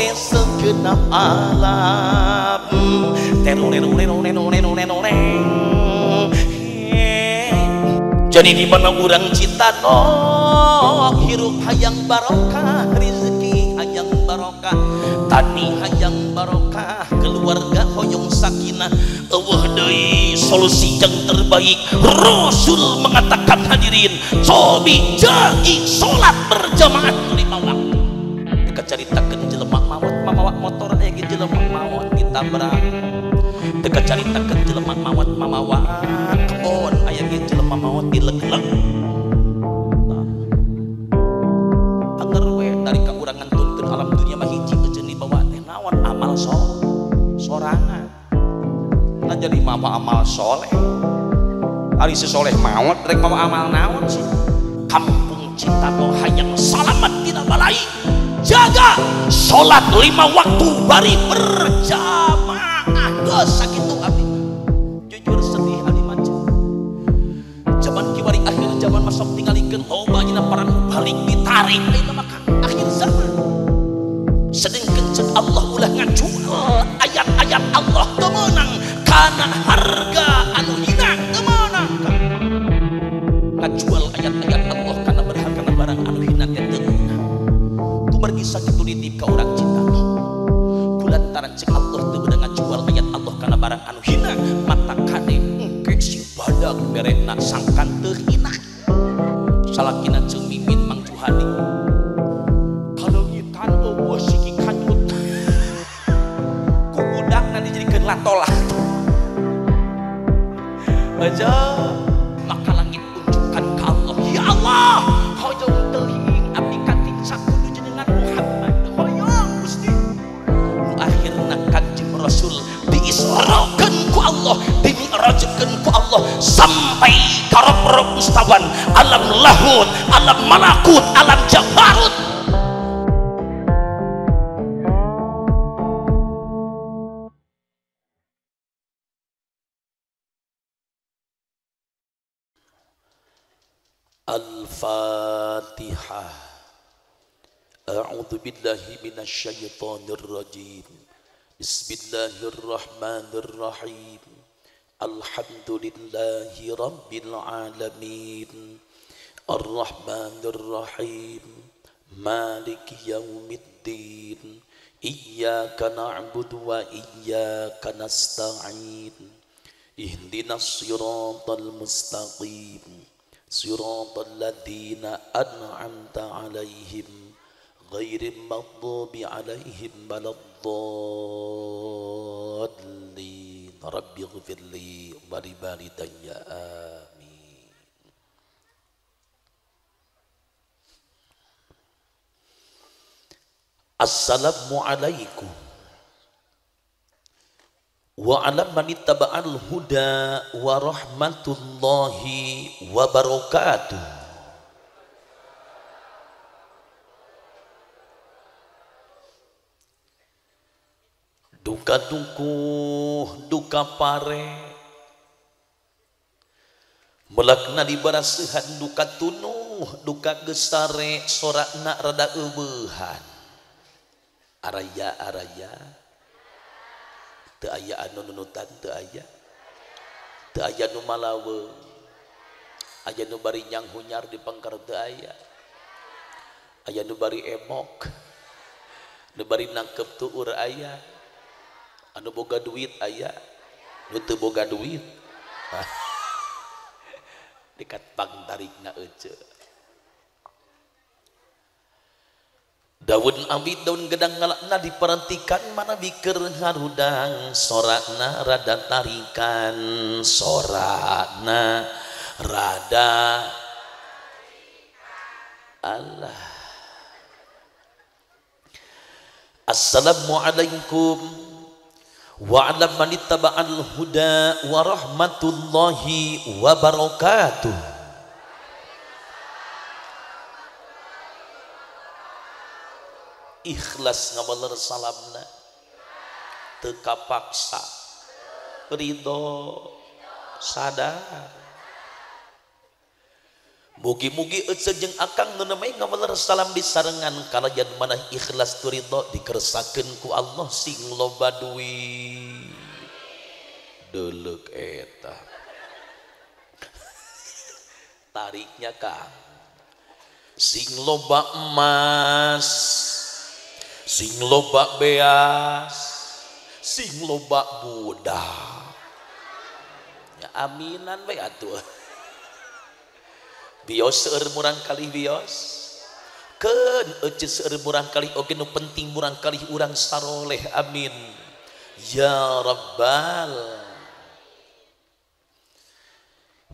Oleh segenap alam Jadi di mana orang cinta no Hirup hayang barokah Rizki hayang barokah Tani hayang barokah Keluarga hoyong sakinah Allah dari solusi yang terbaik Rasul mengatakan hadirin Cobi jagi sholat berjamaah lima waktu Dekat ceritakan ditabrak Dekat ceritakan jelema mawat mamawak Kebon aya ge jelema mawat dilegleg Anger we dari kakurangan tuntun alam dunia mah hiji euceun dibawa teh naon amal so sorangan. Nah jadi mama amal soleh. Ari sesoleh maut rek mama amal naon sih? Kampung cinta no hayang salamat tidak balai Jaga. Sholat lima waktu bari berjamaah. Dosa gitu abdi Jujur sedih abdi macam Zaman kiwari akhir zaman masuk tinggalikeun loba nyina para nu balik ditarik ayeuna maka akhir zaman. Sedangkan cek Allah ulah ngajual ayat-ayat Allah temenang karena harga alam lahut alam malakut alam jabarut. Al-Fatihah A'udzu billahi minasyaitonir rajim Bismillahirrahmanirrahim. Alhamdulillahi rabbil alamin الرحمن الرحيم مالك يوم الدين إياك نعبد وإياك نستعين اهدنا الصراط المستقيم صراط الذين أنعمت عليهم غير المغضوب عليهم ولا الضالين. رب اغفر لي ولوالدي. آمين. Assalamualaikum wa alam manittaba'al huda wa rahmatullahi wa barakatuh. Duka tungkuh duka pare. Melakna di barasehan duka tunuh duka gesare sorak nak rada ubehan Araya Araya. Teu aya anu nunutan teu aya. Teu aya keaya Numalawe aya nubari bari nyanghunyar di pengkar teu aya. Nubari emok. Nubari nangkep tuur aya. Anu boga duit aya. Ayah nutu boga duit. Dekat pang tarik na daun abid daun gedang ngalakna diperhentikan mana biker harudang sorakna rada tarikan sorakna rada Allah. Assalamualaikum. Wa ala huda wa rahmatullahi wa barakatuh ikhlas ngabaler salamna. Teka paksa ridho. Sadar. Mugi-mugi ece jeung akang nu namai ngabaler salam di sarengan. Kalajan manah ikhlas tu ridho dikersakeun ku Allah sing loba duit deuleuk eta. Tariknya kang. Sing loba emas. sing loba beas sing loba budak ya aminan we atuh. Bios seueur murang kali bios. Ken ece seueur murang kali oge nu penting murang kali urang saroleh amin. Ya rabbal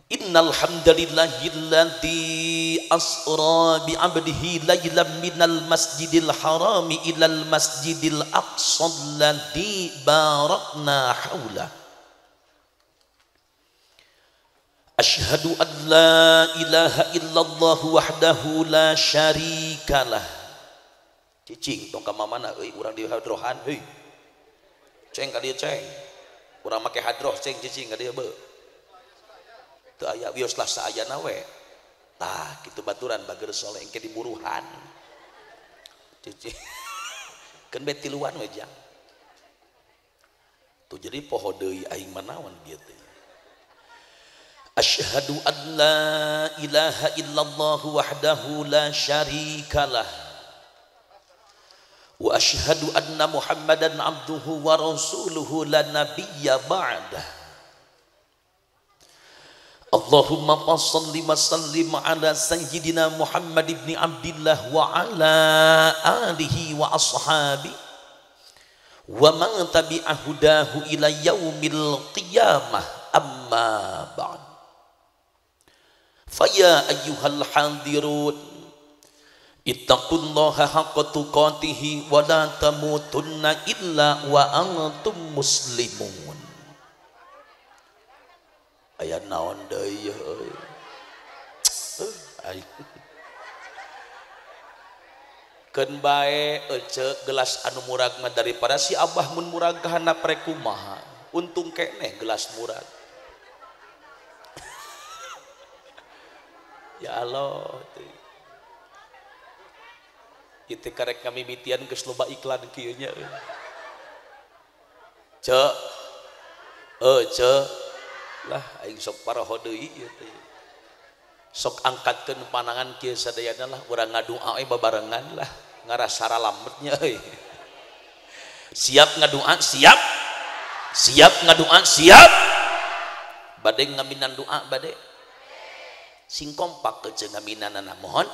innal hamdalillahilladzi asra bi abdihi laylan minal masjidil harami ilal masjidil aqsa alladhi barakna hawla. Ashhadu an la ilaha illallah wahdahu la syarikalah cicing tong ka mamana euy urang di hadrohan heuy. Ceng ka dieu ceng. Urang make hadroh ceng cicing ka dieu be teu aya wios lah saayana we. tah gitu baturan bager soleh engke diburuhan. Cici. Kan beti luan wajah tuh jadi poho deui aing manawan dia teh. Asyhadu an la ilaha illallah wahdahu la syarikalah wa asyhadu anna muhammadan abduhu wa rasuluhu la nabiyya ba'dah. اللهم صل وسلم على سيدنا محمد بن عبد الله وعلى آله وأصحابه ومن تبع هداه إلى يوم القيامة. أما بعد. ayyuhal hadirun Ittaqullaha haqqa tuqatihi wa la tamutunna illa wa antum muslimun aya naon deui Keun bae ece gelas anu murag mah daripada si Abah mun murag kahana prekumaha. Untung keneh gelas murag. ya Allah. Itu karek kami mitian geus loba iklan kieu nya. Cek. Eh, ece lah sok para sok angkatkeun panangan kieu Kia adalah orang ngadu babarengan lah ngarasara euy. Siap ngadoa siap. Siap ngadoa siap. Bade ngaminan doa badai sing kompak ke ngaminan mohon.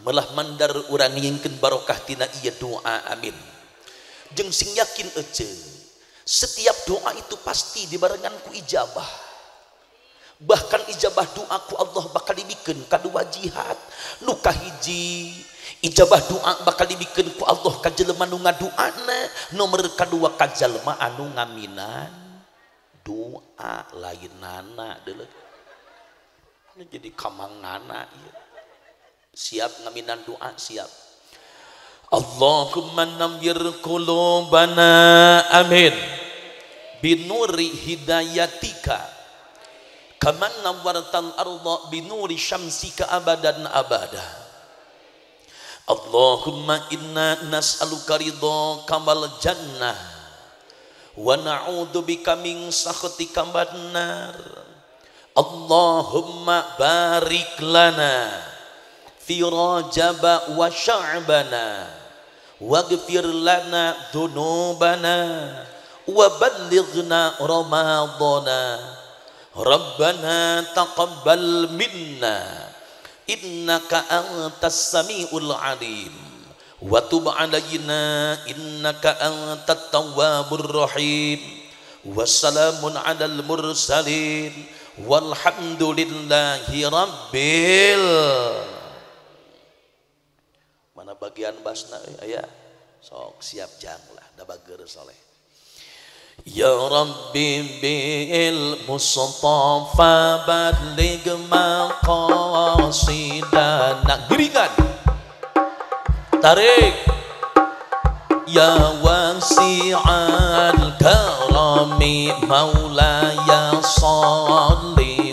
Melah mandar urang nyingkeun barokah tina ieu doa amin. Jeung sing yakin ece setiap doa itu pasti dibarengan ku ijabah. Bahkan ijabah doaku Allah bakal dibikeun kadua jihad nu kahiji ijabah doa bakal dibikeun ku Allah ka jelema nu ngaduana nomor kadua ka jelema anu ngaminan. Doa deuleu ini jadi kamang nana iya. siap ngaminan doa siap. Allahumma namir qulubana amin binuri hidayatika. Kaman nawwartal arda binuri syamsika abadan abada. Allahumma inna nas'aluka ridha kamal jannah. Wa na'udzu bika min sakhatika nar. Allahumma barik lana fi rajaba wa sya'bana. Waghfir lana dhunubana ballighna ramadana rabbana taqabbal minna innaka antas samiul alim wa tub alaina innaka antat tawwabur rahim wassalamun alal mursalin walhamdulillahi rabbil mana bagian basna ya? Sok siap jang lah da bager soleh Ya Rabbi bil Mustafa balig maqasidana. Geringan Tarik. Ya wasi'al karam karami maulaya salli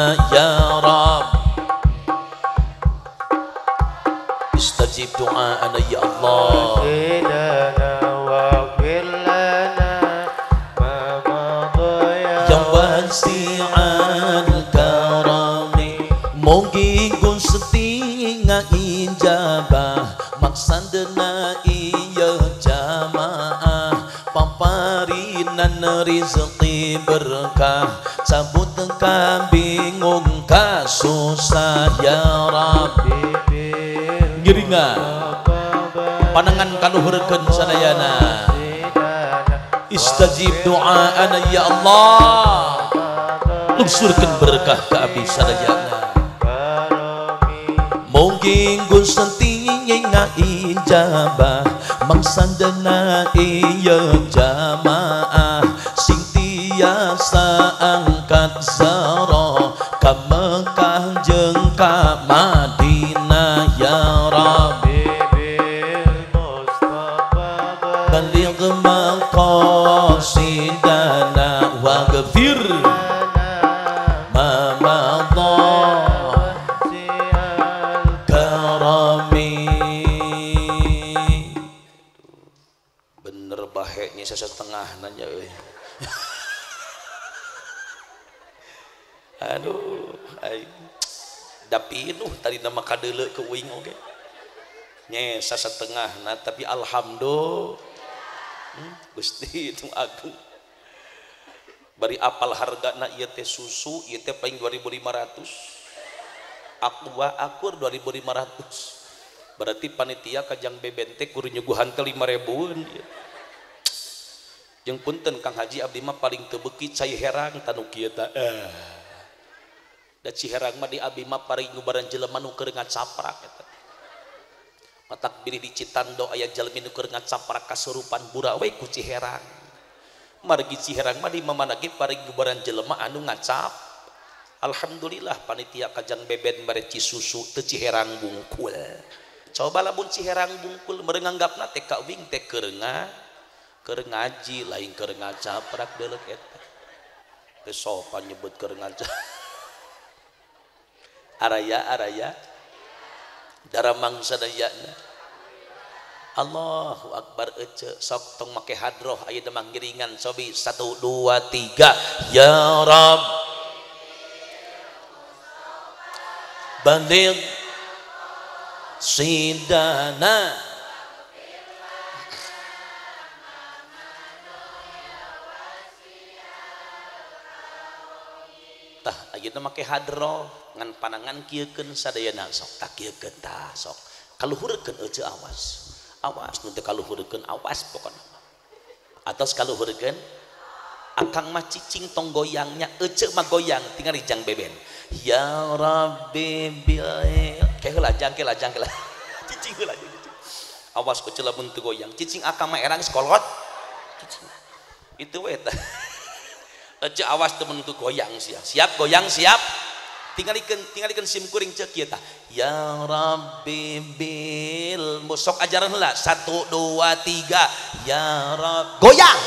rizki berkah cabut kabingung kasusah ya Rabbi. Bibir giringan panangan kaluhurkeun sadayana istajib doa ya Allah. Lungsurkan berkah ke abdi sadayana Mungkin gusti ijabah mangsandana iya jamaah setengah nanya aduh ay dapinuh tadi nama kadele ke uing oge nya sa setengah nah tapi alhamdulillah hmm, Gusti itu agung bari apal harga na ieu teh susu ieu teh paling 2500 aqua akur 2500 berarti panitia kajang bebente kudu nyuguhan teh 5000 dia jeung punten Kang Haji Abdi mah paling tebeki cai herang tanu kieu teh eh. da ciherang mah di abdi mah paring ngubaran jelema nu keur ngacaprak eta matak biri di Citando aya jalmi nu keur ngacaprak kasurupan burawai ku ciherang margi ciherang mah di mamana ge paring ngubaran jelema anu ngacap. Alhamdulillah panitia kajan beben bare susu teu ciherang bungkul. Coba lamun ciherang bungkul merenganggapna teh ka wing teh ngacap nga keur ngaji lain keur ngacaprak deuleuh eta. Teu sopan nyebut keur ngaca. Araya araya daramang sadayana. Allahu Akbar ece sok tong make hadroh aya demang giringan sobi 1 2 3 ya Rabb baligh sidana tah ayeuna make hadroh ngan panangan kieukeun sadayana sok tak kieukeun tah sok kaluhurkeun eueuh awas. Awas nu teu kaluhurkeun awas pokona atos kaluhurkeun? Akang mah cicing tong goyangnya ece mah goyang tinggal dijang beben. Ya rabbi bil keheula jang keheula jang cicing heula awas ku lamun teu goyang. Cicing akang mah erang sekolot. Cicing itu we aja awas temen ku goyang siap siap goyang siap. Tinggalkan tinggalkan sim kuring cek kita ya Rabbi bil musok ajaran lah satu dua tiga. Ya Rab goyang.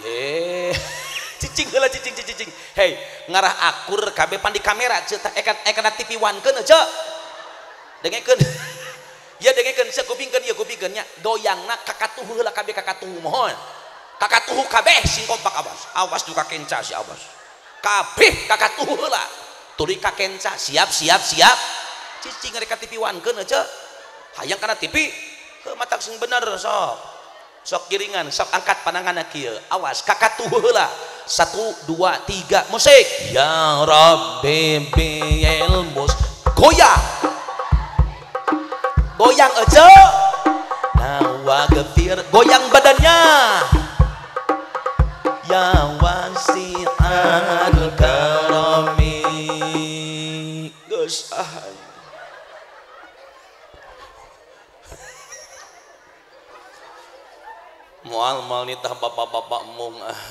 Ye cicing lah cicing cicing cicing. Hei ngarah akur kabe pandi kamera cetak ekan ekan TV one kan aja dengarkan ya dengarkan saya kupingkan ya kupingkannya goyang nak kakatuh lah kabe kakatuh mohon. Kakatuhu kabeh sing kompak awas awas duka kenca si awas kabeh kakatuhu heula. Tuluy ka siap siap siap. Cicing rek TV One keun ceuk hayang kana TV heuh matak sing bener sok. Sok giringan sok angkat pandangan kieu awas kakak tuh heula. Satu dua tiga musik. Ya rabbi bil mus. Goyang. Goyang aja nawa gefir goyang badannya ya wasi'al karami geus ah. Mual mal nitah bapak-bapak mung ah.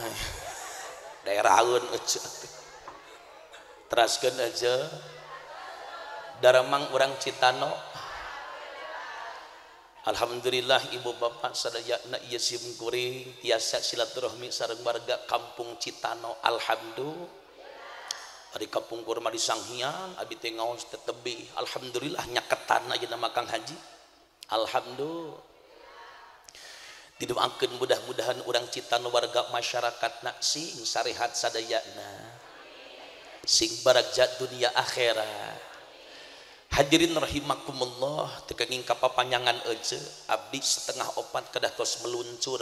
Daeraheun aja. Teraskeun aja. Daramang urang Citano Alhamdulillah Ibu Bapak Sadayakna sim Kuring tiasa silaturahmi sareng warga Kampung Citano Alhamdulillah. Ari Kampung Kurma di Sanghyang abi teh ngaos tetebi Alhamdulillah nyaketan aja nama Kang Haji. Alhamdulillah. Didoakeun mudah-mudahan urang Citano warga masyarakat naksing sarehat sadayana. sing barajat dunia akhirat. Hadirin rahimakumullah tekenging kapapanyangan ece abdi setengah opat kedah tos meluncur.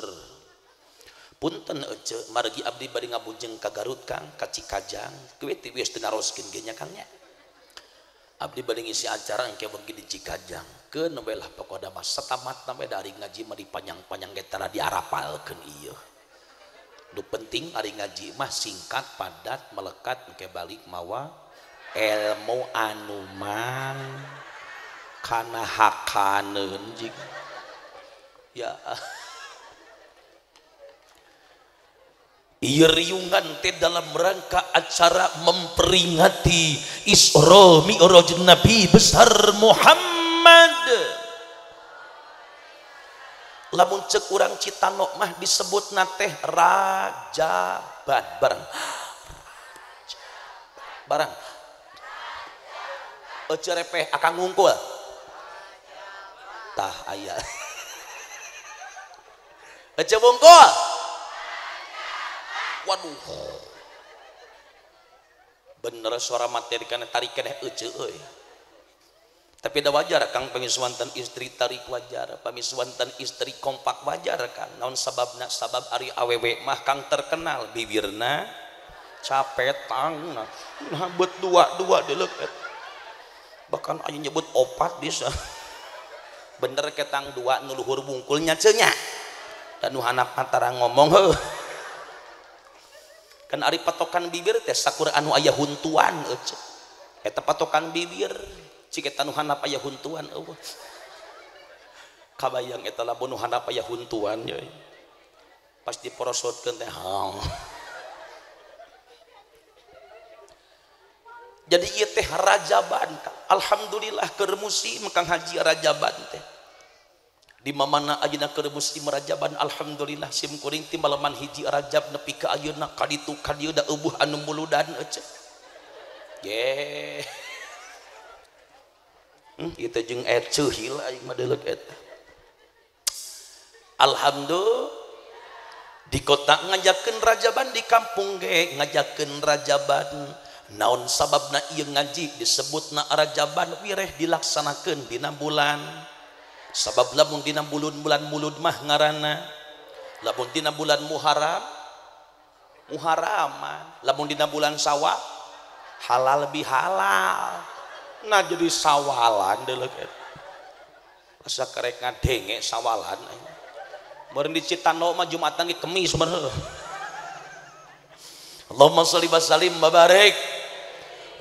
Punten ece margi abdi bari ngabujeng ka Garut Kang ka Cikajang. Kuwi ti wis dengaroskeun ge nya Kang nya? Abdi bari ngisi acara engke bagi di Cikajang. Keun we lah pokoda mah setamat namanya dari ngaji mah dipanjang-panjang ge tara diarapalkeun ieu. Nu penting ari ngaji mah singkat padat melekat engke balik mawa ilmu anuman karena hakanun ya Iriungan teh dalam rangka acara memperingati Isra Mi'raj Nabi besar Muhammad. Lamun cek urang Citano mah disebut nateh Rajaban barang. Barang Ece repeh akan ngungkul. Tah aya. Ece bungkul waduh. Bener suara materi karena tarikan euy tapi ada wajar kang pamisuantan istri tarik wajar. Pamisuantan istri kompak wajar kang naon sababna sabab ari awewe mah kang terkenal. Bibirna capet tang nah. Bet dua dua deleket bahkan ayo nyebut opat bisa bener ketang dua nuluhur bungkulnya cenya dan nuhanak antara ngomong heuh. Kan ari patokan bibir teh sakur anu aya huntuan ece eta patokan bibir. Cik eta nu handap aya huntuan eueuh kabayang eta lamun nu handap aya huntuan. Yeuy pasti porosotkeun teh hang. jadi ieu teh rajaban alhamdulillah keur musim kang haji rajaban teh. Di mana ayeuna keur musim rajaban alhamdulillah sim kuring ti hiji rajab nepi ka ayeuna kaditu kadieu da eubuh anu muludan eceh. Ye hmm, itu jeung eceuh aing mah deuleuk eta. Alhamdulillah. Di kota ngajakeun rajaban di kampung ge ngajakeun rajaban naon sabab na ngaji disebut na jaban wireh dilaksanakan dina bulan. Sabab lamun dina bulan bulan mulud mah ngarana lamun dina bulan muharam muharaman lamun dina bulan sawah halal bihalal nah jadi sawalan delek asa karek ngadenge sawalan eh. meureun di Citano mah Jumatan ge kemis bener Allahumma sholli wa sallim babarik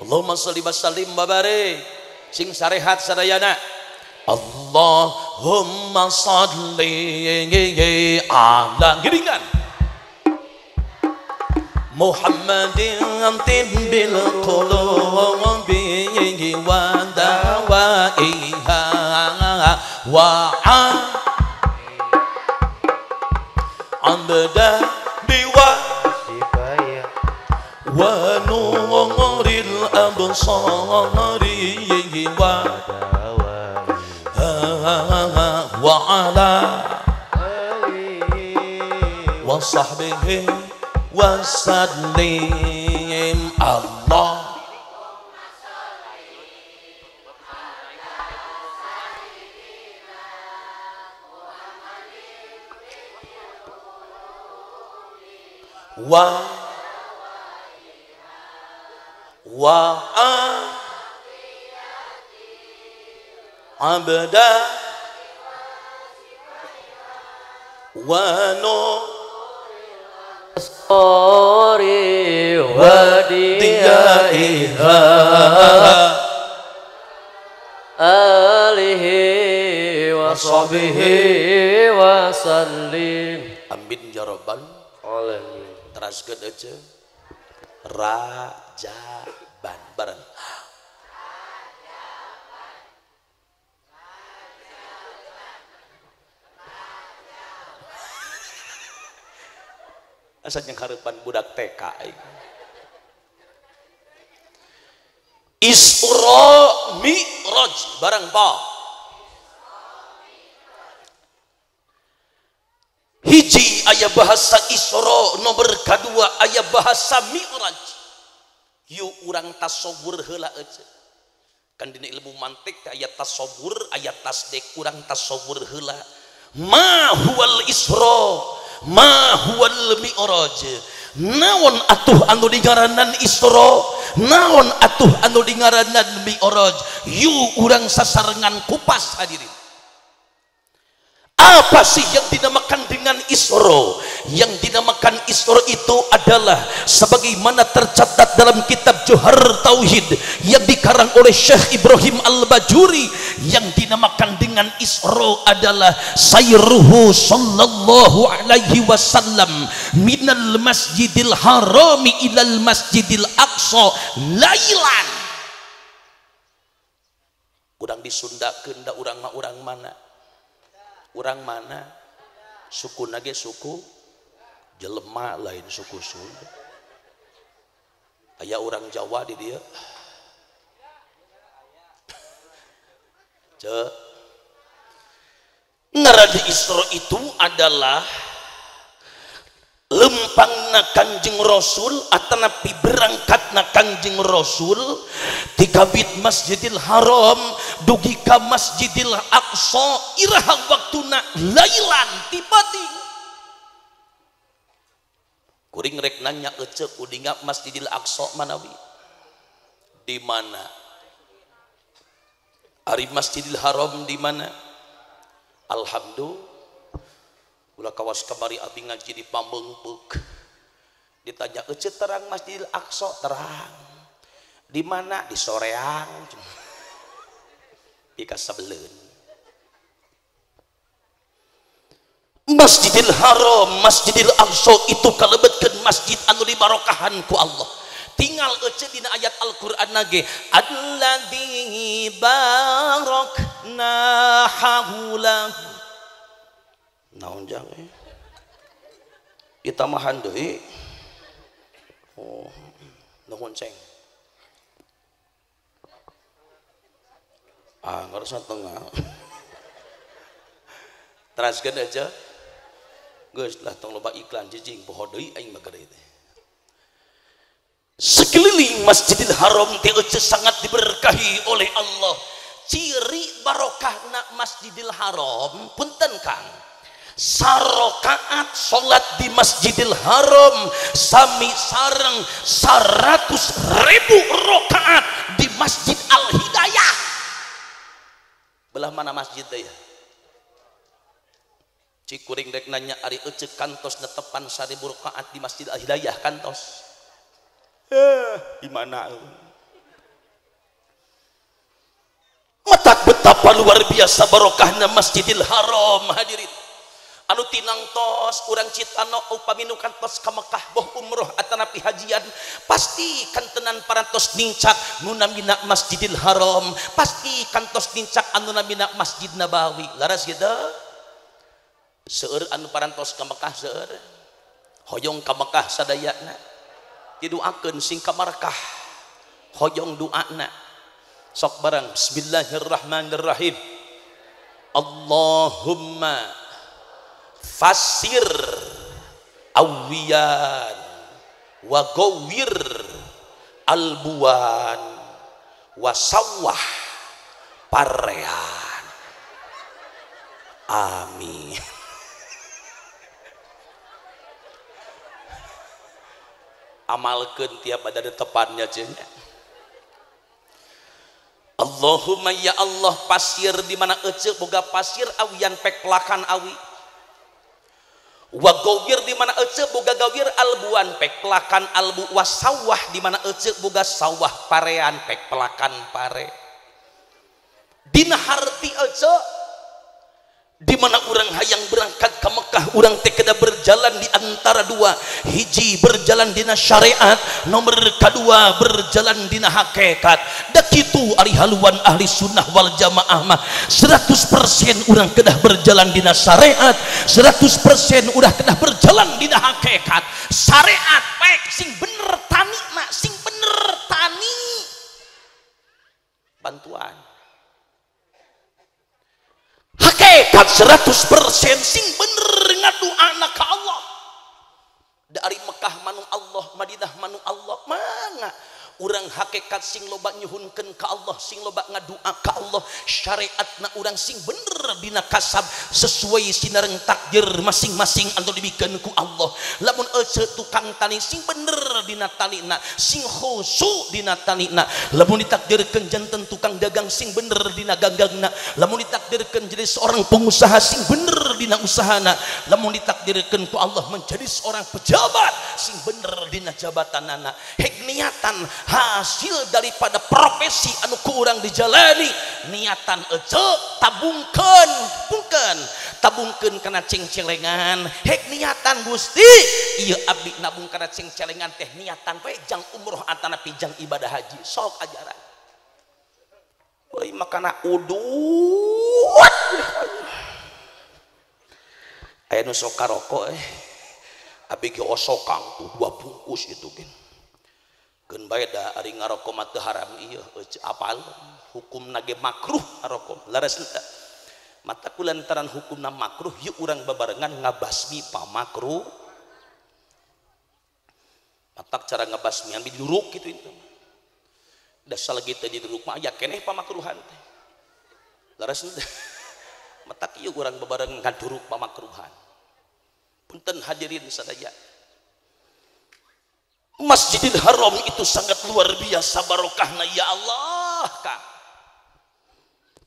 Allahumma sholli wa sallim wa barik. Sing sarehat sadayana Allahumma salli ala. Giringan Muhammadin bil qulubi wa dawaiha wa abda أنصاري وعلى وصحبه وسلم الله Wow. Wa abda wa no. Sori wadiyaiha alihi wa sahbihi wa sallim. Amin ya rabbal alamin. Teraskeun aja. Rajaban bareng asal yang harapan budak TK. Isra Mi'raj barang pa. Hiji ayah bahasa Isra nomor kedua ayah bahasa Mi'raj yuk urang tasbur kan dina ilmu mantik ayat tasawur ayat tasdek kurang ma huwal isra isro mahual mi'raj. Naon atuh anu digaranan isro naon atuh anu digaranan mi'raj. Yu urang sasarengan kupas hadirin. Apa sih yang dinamakan dengan isro Yang dinamakan Isra itu adalah sebagaimana tercatat dalam kitab Johar Tauhid yang dikarang oleh Syekh Ibrahim Al-Bajuri yang dinamakan dengan Isra adalah sayruhu sallallahu alaihi wasallam minal masjidil harami ilal masjidil aqsa lailan. Kurang disundakeun da urang mah urang mana? Orang mana? Suku nage suku jelema lain suku Sunda ayah orang Jawa di dia. Ce ngaradi Isra itu adalah lempang na kanjeng Rasul atanapi berangkat na kanjeng Rasul tikabit Masjidil Haram dugi ka Masjidil Aqsa iraha waktuna lailan tipati kuring rek nanya ece udinga masjidil aqsa manawi di mana Ari Masjidil Haram di mana? Alhamdulillah. Ulah kawas kamari abi ngaji di pamengpeuk Ditanya ece terang Masjidil Aqsa terang. Di mana? Di Soreang. Di Kasabeleun. Masjidil Haram Masjidil Aqsa itu kalebetkeun masjid anu dibarokahan ku Allah. Tinggal ece dina ayat Al-Qur'an nage alladzi barakna haulahu. Naon jang eh? Ditamahan deui. Oh nuhun ceng. Ah ngerasa tengah. Teraskan aja geus lah tong loba iklan jijing poho deui aing mah teh. Sekeliling Masjidil Haram teh sangat diberkahi oleh Allah. Ciri barokahna Masjidil Haram punten Kang. Sarokaat sholat di Masjidil Haram sami sarang seratus ribu rokaat di Masjid Al Hidayah. Belah mana masjid ya cikuring rek nanya ari ece kantos netepan seribu rokaat di Masjid Al Hidayah kantos? Eh di mana Matak betapa luar biasa barokahnya Masjidil Haram hadirin. Anu tinang tos kurang citano upami nu kantos ka Mekah boh umroh atanapi hajian pasti kantenan parantos nincak nu namina Masjidil Haram. Pasti kantos nincak anu namina Masjid Nabawi. Laras gitu seueur anu parantos ka Mekah seueur. Hoyong ka Mekah sadayana. Didoakeun sing ka markah hoyong doana sok barang bismillahirrahmanirrahim. Allahumma fasir awiyan wa gawir albuan wasawah parean. Amin amalkan tiap ada tepannya cenah Allahumma ya Allah pasir di mana ece boga pasir awian pek pelakan awi. Wa gawir di mana ece boga gawir albuan pek pelakan albu. Wasawah di mana ece boga sawah parean pek pelakan pare. Dina harti ece di mana orang hayang berangkat ke Mekah orang teh berjalan di antara dua. Hiji berjalan dina syariat nomor kedua berjalan dina hakikat. Dak itu ari haluan ahli sunnah wal jamaah mah. 100% orang kena berjalan dina syariat 100% udah kena berjalan dina hakikat. Syariat baik sing bener tani nak sing bener tani. Bantuan kan 100% sing bener ngadu anak ke Allah. Dari Mekah manung Allah Madinah manung Allah mana? Orang hake malaikat sing loba nyuhunkeun ke Allah sing loba ngadua ke Allah syariat na urang sing bener dina kasab sesuai sinareng takdir masing-masing atau dibikanku Allah. Lamun ece tukang tani sing bener dina talina sing khusu dina talina lamun ditakdirkan jantan tukang dagang sing bener dina gagangna lamun ditakdirkan jadi seorang pengusaha sing bener dina usahana lamun ditakdirkan ku Allah menjadi seorang pejabat sing bener dina jabatan anak hek niatan hasil daripada profesi anu kurang dijalani niatan ece tabungken bukan tabungken karena cengcelengan. Hek niatan Gusti. Iya Abdi nabung karena cengcelengan teh niatan pejang umroh antara pijang ibadah haji. Sok ajaran. Woi makana udut. Ayo nu sok karoko eh. Abi ge osokang tuh dua bungkus itu gini. Keun bae da ari ngaroko mah teu haram ieu apal hukum nage makruh ngaroko laras enta mata kulantaran hukumna makruh yuk urang babarengan ngabasmi pamakruh. Matak cara ngabasmi ambil duruk gitu itu da salagi teh di duruk mah aya keneh pamakruhan teh. Laras enta matak ieu urang babarengan ngaduruk pamakruhan. Punten hadirin sadaya Masjidil Haram itu sangat luar biasa barokahna ya Allah Kang.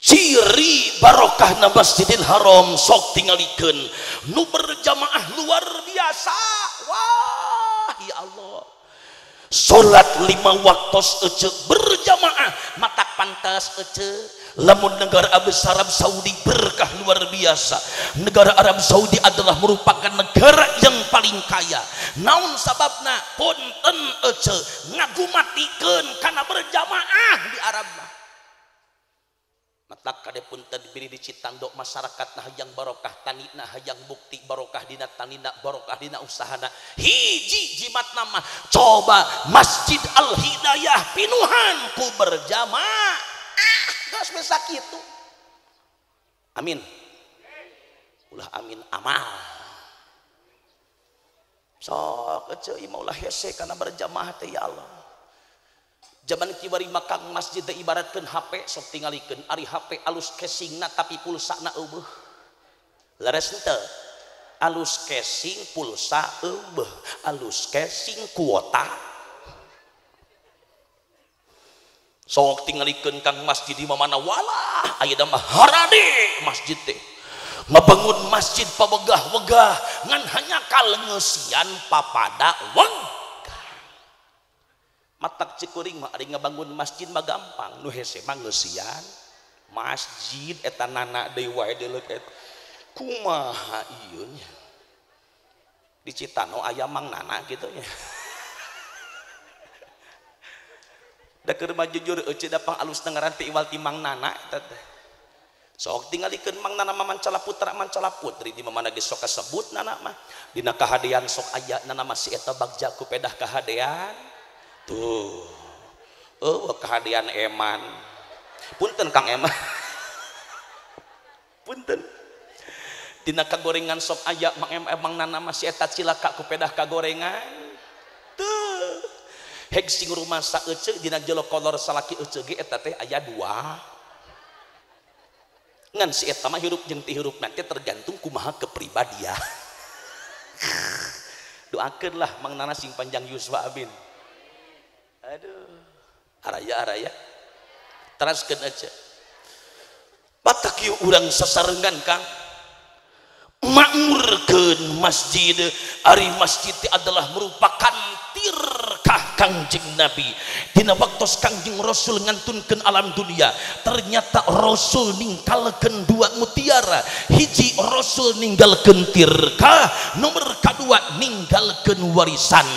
ciri barokahna Masjidil Haram sok tingalikeun nu berjamaah luar biasa. Wah ya Allah. Salat lima waktu ecek berjamaah. Mata pantas ecek Lamun negara Abis Arab Saudi berkah luar biasa. Negara Arab Saudi adalah merupakan negara yang paling kaya. Naun sababna? Punten ece ngagumatikan karena berjamaah di Arab. Matak kade punten diberi di Citandok masyarakat nah yang barokah tanina yang bukti barokah dina tanina barokah dina usahana. Hiji jimat nama coba Masjid Al Hidayah pinuhan ku berjamaah. itu amin. Ulah amin amal. Sok maulah hese karena berjamaah teh ya Allah. Zaman kibari makang masjid teh ibaratkeun HP sok tingalikeun. Ari HP alus casingna tapi pulsa na eueuh leres henteu alus casing pulsa eueuh alus casing kuota. sok tingalikeun Kang masjid di mah harani masjid teh. Ngebangun masjid pabegah-wegah ngan hanya kalengesian papada weng matak cikuring mah ari ngabangun masjid mah gampang. Nu hese mah ngeusian masjid eta nana deui wae deuleuk et. Kumaha ieu nya? Di Citano aya mang nana gitu ya mah jujur Ece dapat alus dengaran ti iwal ti mang nana teh. Sok tingalikeun mang nana mah mancala putra mancala putri di mana geus sok kasebut nana mah. Dina kahadean sok aya nana mah si eta bagja ku pedah kahadean. Tuh. Oh, kahadean eman. Punten Kang Eman. Punten. Dina kagorengan sok aya mang emang nana mah si eta cilaka ku pedah kagorengan. heg sing rumah saece dina jelo kolor salaki ece ge eta teh aya dua. Ngan si eta mah hirup jeung ti hirup nanti tergantung kumaha kepribadian doakanlah mang nana sing panjang yuswa amin aduh araya araya. Teraskeun aja batak urang sasarengan kang. makmurkan masjid. Ari masjid adalah merupakan tirkah Kangjeng Nabi. Dina waktu Kangjeng Rasul ngantunkan alam dunia ternyata Rasul ninggalkeun dua mutiara. Hiji Rasul ninggalkan tirkah nomor kedua ninggalkan warisan.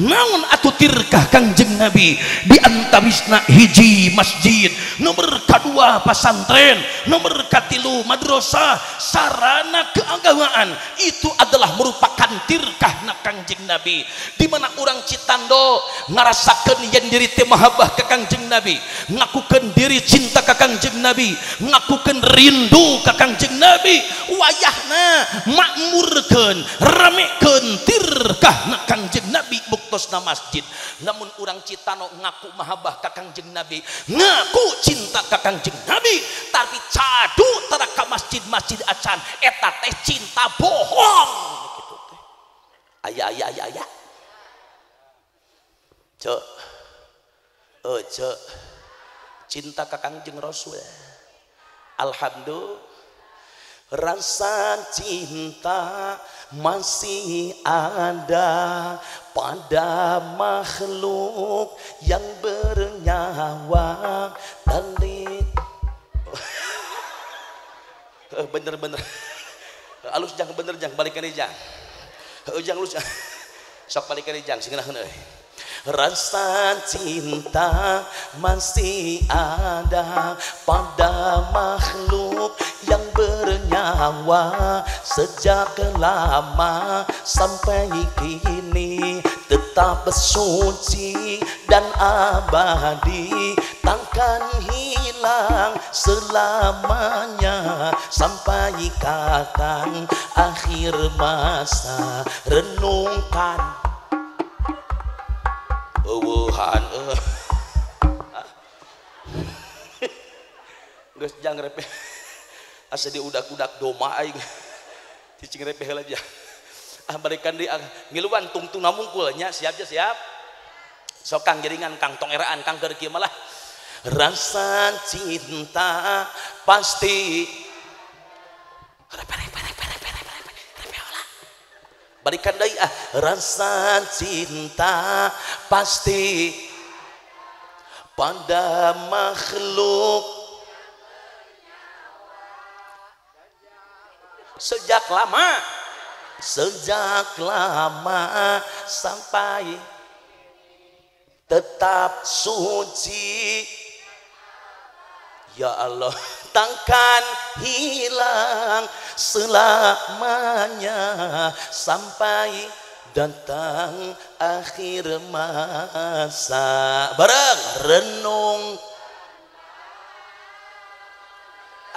Naon atuh tirkah Kangjeng Nabi? Di antawisna hiji masjid. Nomor kedua pesantren. Nomor katilu madrasah. Sarana keagamaan. Itu adalah merupakan tirkah kangjeng Nabi. Di mana orang Citando ngarasakan yang diri teh mahabbah ke kangjeng Nabi. Ngakukan diri cinta ke kangjeng Nabi. Ngakukan rindu ke kangjeng Nabi. Wayahna makmurkan ramekan tirkah na kangjeng Nabi buktos na masjid. Namun orang Citano ngaku mahabbah ke kangjeng Nabi. Ngaku cinta ke kangjeng Nabi. Tapi cadu teraka masjid-masjid acan. Eta teh cinta bohong. Gitu teh. Ayah ayah ayah ayah cek oh cek cinta kakang jeng rasul. Alhamdulillah. Rasa cinta masih ada pada makhluk yang bernyawa di bener-bener. Alus jangan bener jangan balikan jang. Jangan alus sok balikan jang singena euy Rasa cinta masih ada pada makhluk yang bernyawa sejak lama sampai kini. Tetap suci dan abadi takkan hilang selamanya sampai kakang akhir masa. Renungkan eueuhan eh geus jang repeh. Asa di udak-udak doma aing. Cicing repeh heula aja ah barikan di ngiluan tungtung namungkul nya siap ya siap. Sok kang jaringan kang tong eraan kang keur malah. Rasa cinta pasti repeh repeh repeh repeh repeh repeh repeh heula barikan deui ah rasa cinta pasti pada makhluk. Sejak lama sejak lama sampai tetap suci ya Allah takkan hilang selamanya sampai datang akhir masa. Bareng renung.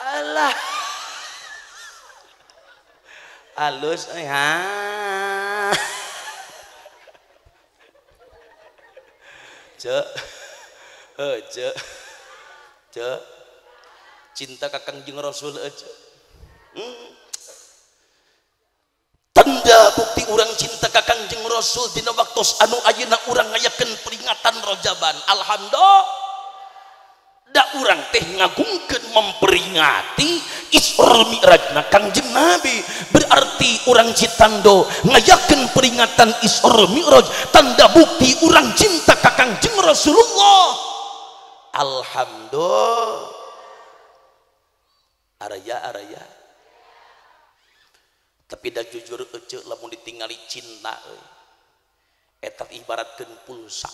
Allah halus ya cek cek cek cinta kakang Kanjeng rasul aja. Hmm. tanda bukti orang cinta kakang Kanjeng rasul dina waktu anu ayeuna urang ngayakeun peringatan rojaban alhamdulillah. Da urang teh ngagungkeun memperingati Isra Mi'rajna Kanjeng Kangjeng Nabi. Berarti orang Citando ngayakeun peringatan Isra Mi'raj tanda bukti orang cinta ka Kangjeng Rasulullah. Alhamdulillah. Araya-araya tapi dah jujur ece lamun ditinggali cinta eta ibaratkan pulsa.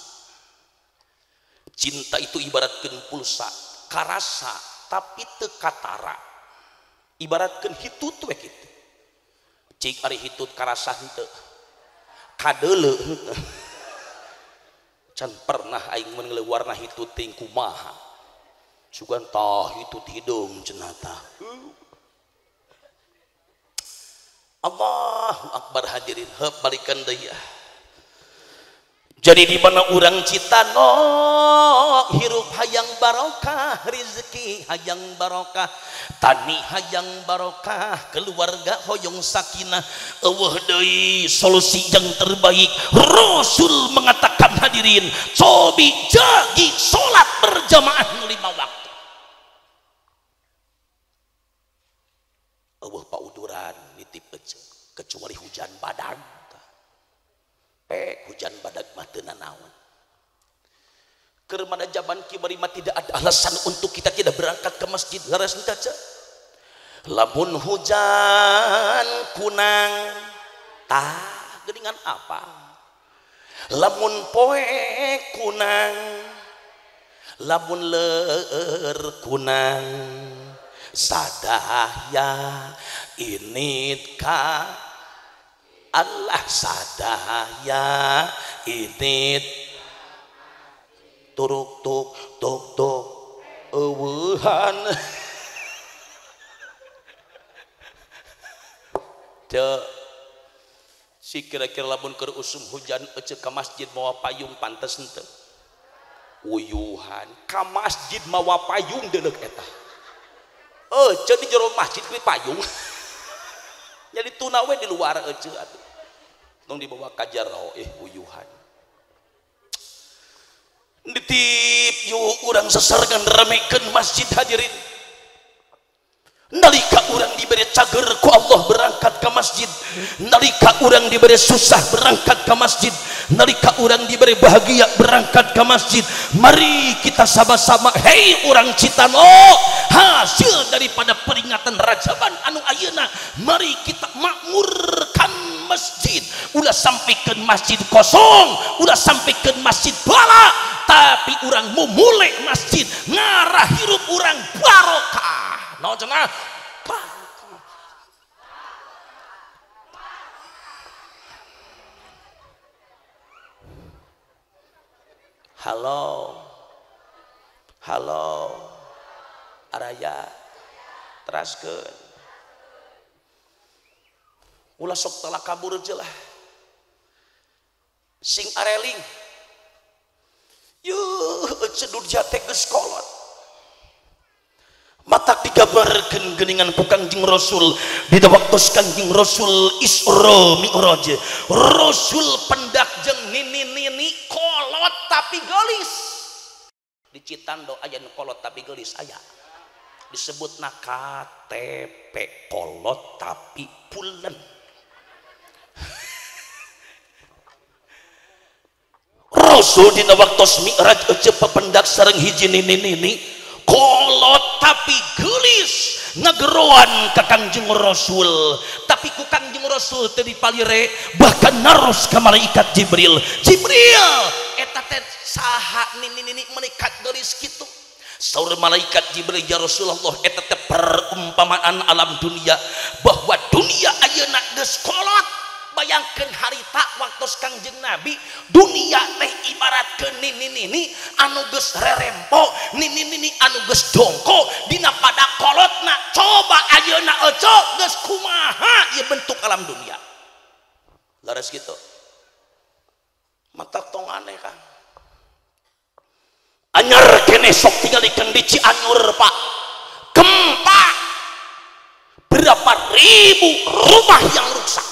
Cinta itu ibaratkan pulsa karasa tapi tekatara ibaratkan hitut we gitu cik ari hitut karasa henteu. Kadele henteu. Can pernah aing mengeluarna hitut ting kumaha. Sugan tah hitut hidung cenata Allahu akbar hadirin. Heup balikan deui jadi di mana orang cita no? Hirup hayang barokah rezeki hayang barokah tani hayang barokah keluarga hoyong sakinah. Eueuh deui solusi yang terbaik. Rasul mengatakan hadirin cobi jagi salat berjamaah lima waktu eueuh pauduran nitip kecuali hujan badan pe hujan badak mah teu nanaon. Kermana zaman kibari mah tidak ada alasan untuk kita tidak berangkat ke masjid laras kaca lamun hujan kunang tah geningan apa? Lamun poe kunang lamun leur kunang sadaya ini ka Allah sadaya ini turuk tuk tuk tuk. Eueuhan ce si kira-kira keur usum hujan ece ka masjid mawa payung pantes henteu uyuhan ka masjid mawa payung deuleuh eta oh jadi jero masjid kuwi payung jadi tunawe di luar ece atuh tong dibawa ka jero eh uyuhan ditip yuk urang sesergan remikeun masjid hadirin. nalika orang diberi cager ku Allah berangkat ke masjid. Nalika orang diberi susah berangkat ke masjid. Nalika orang diberi bahagia berangkat ke masjid. Mari kita sama-sama hei orang Citano hasil daripada peringatan Rajaban anu ayeuna mari kita makmurkan masjid. Ulah sampaikan masjid kosong ulah sampaikan masjid bala tapi orang memulai masjid ngarah hirup orang barokah. No cenah halo halo araya. Teraskeun ulah sok telah kabur aja lah. Sing areling yuh cedur jate geskolot matak digambarkan geningan ku kangjing rasul. Di waktu kangjing rasul isra mi'raj. Rasul pendak jeng nini nini kolot tapi gelis. Di citando aya kolot tapi gelis aya. Disebut na KTP kolot tapi pulen. Rasul dina waktu mi'raj aja pependak sareng hiji nini nini kolot tapi gelis ngegeruan ke Kangjeng Rasul. Tapi ku Kangjeng Rasul tadi palire bahkan naros ke malaikat Jibril. Jibril eta teh saha nini nini menikat gelis gitu Saur malaikat Jibril ya Rasulullah eta teh perumpamaan alam dunia bahwa dunia ayeuna geus kolot. Bayangkan harita waktu kangjeng nabi dunia teh ibarat ke nini nini anu geus rerempo nini nini anu geus dongko dina pada kolotna coba ayeuna oco geus kumaha ieu bentuk alam dunia. Laras gitu. Mata tong aneh kan anyar kene sok tinggalikeun di Cianjur Pak. Gempa. Berapa ribu rumah yang rusak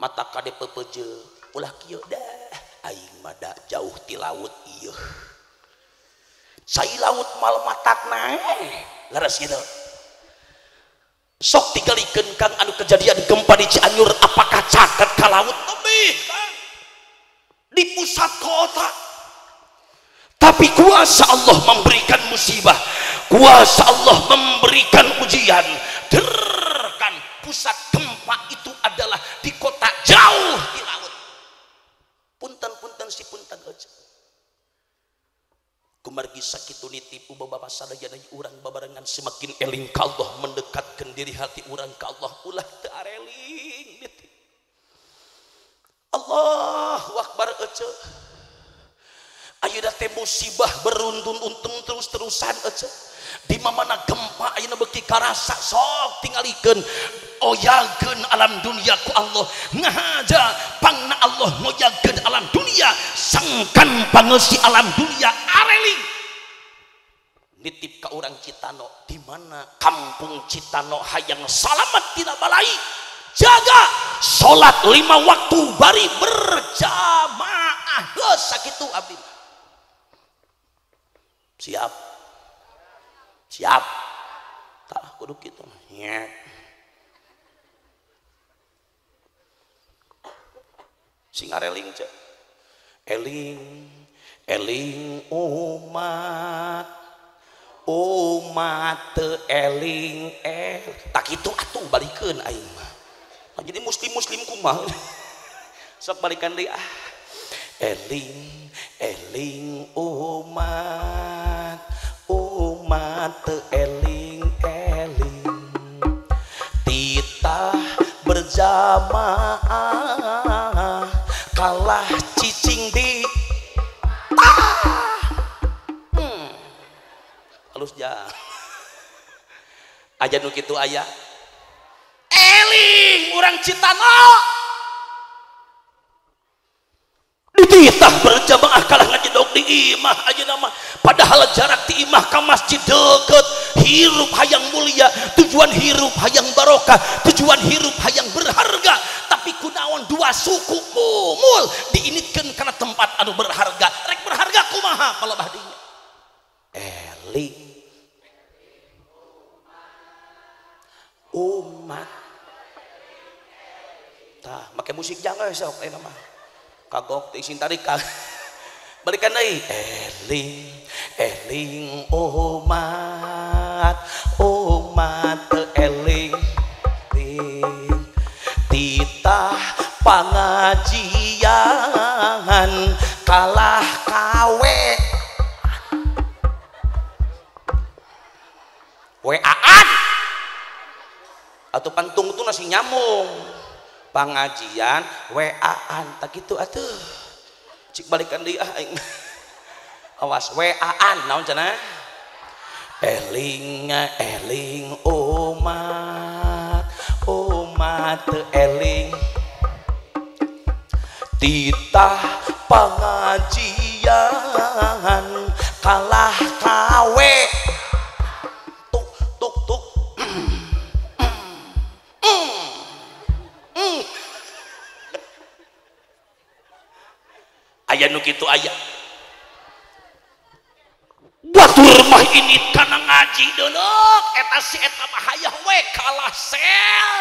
mata kade pepeje. Ulah kieu dah. Aing mada jauh ti laut ieu. Sai laut mal matak nae. Laras gitu sok tinggalikeun kang anu kejadian gempa di Cianjur apakah caket ka laut? Kang. Di pusat kota. Tapi kuasa Allah memberikan musibah. Kuasa Allah memberikan ujian. Derkan pusat gempa itu adalah kumargi sakit nitip bapak sadayana urang babarengan semakin eling ka Allah mendekatkan diri hati urang ka Allah. Ulah teu areling nitip Allah akbar ece. Ayeuna teh musibah beruntun-untun terus-terusan ece. di mana gempa ayeuna beki karasa sok tinggalikeun oyageun alam dunia ku Allah. Ngahaja pangna Allah ngoyageun alam dunia. Sangkan pangeusi alam dunia areling nitip ka urang Citano di mana kampung Citano hayang salamat tina balai? Jaga salat lima waktu bari berjamaah. Geus sakitu abdi. Siap. Siap. Tak kudu kitu ya sing areling cek eling eling umat. Umat teu eling el. Tak itu atuh balikeun aing mah. Nah, jadi muslim muslim kumah sok balikan deui ah. Eling eling umat teu eling eling titah berjamaah kalah cicing di ah. hmm. halus ja aja nu kitu aya eling orang Citano dititah berjamaah di imah aja nama. Padahal jarak di imah ke masjid deket. Hirup hayang mulia tujuan hirup hayang barokah tujuan hirup hayang berharga. Tapi kunaon dua suku mumul diinitkan karena tempat anu berharga. Rek berharga kumaha kalau bahdinya eling umat. Tah make musik jangan sok eh nama. Kagok isin tarik balikan deui eling eling umat umat eling. Titah pangajian kalah kawe waan atau pantung itu nasi nyamung pengajian waan tak gitu atuh cik balikan dia aing. Awas waan naon cenah eling eling umat umat eling. Titah pengajian kalah kawe ayah nu kitu ayah batur mah ini kana ngaji deuleuh eta si eta mah hayah we kalah sel.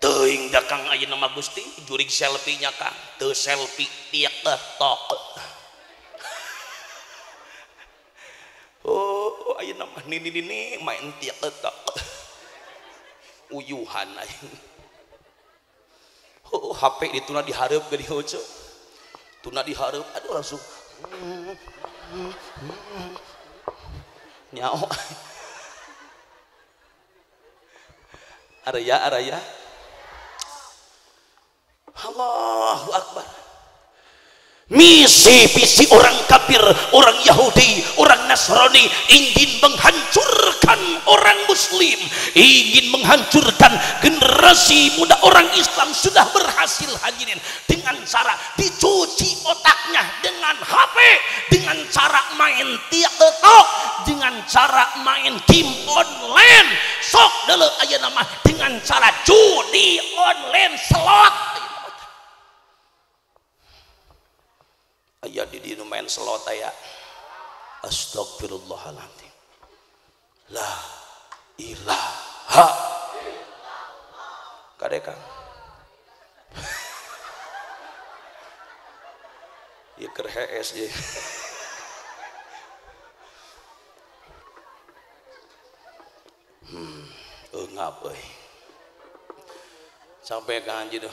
Teuing da kang ayeuna mah Gusti jurig selfie nya kang. Teu selfie tiak tok. Oh ayeuna mah nini nini main tiak tok uyuhan oh, oh, HP dituna diharap gak dihoco tuna diharap aduh langsung. Nyao. Araya araya. Allahu Akbar. Misi visi orang kafir orang Yahudi orang Nasrani ingin menghancurkan orang muslim ingin menghancurkan generasi muda orang Islam sudah berhasil hadirin dengan cara dicuci otaknya dengan HP dengan cara main TikTok dengan cara main game online. Sok dulu aja nama dengan cara judi online slot ayah di dinu main slot ya astagfirullahaladzim la ilaha. Kadeka ya HS je. Hmm eungap sampai ka anjeun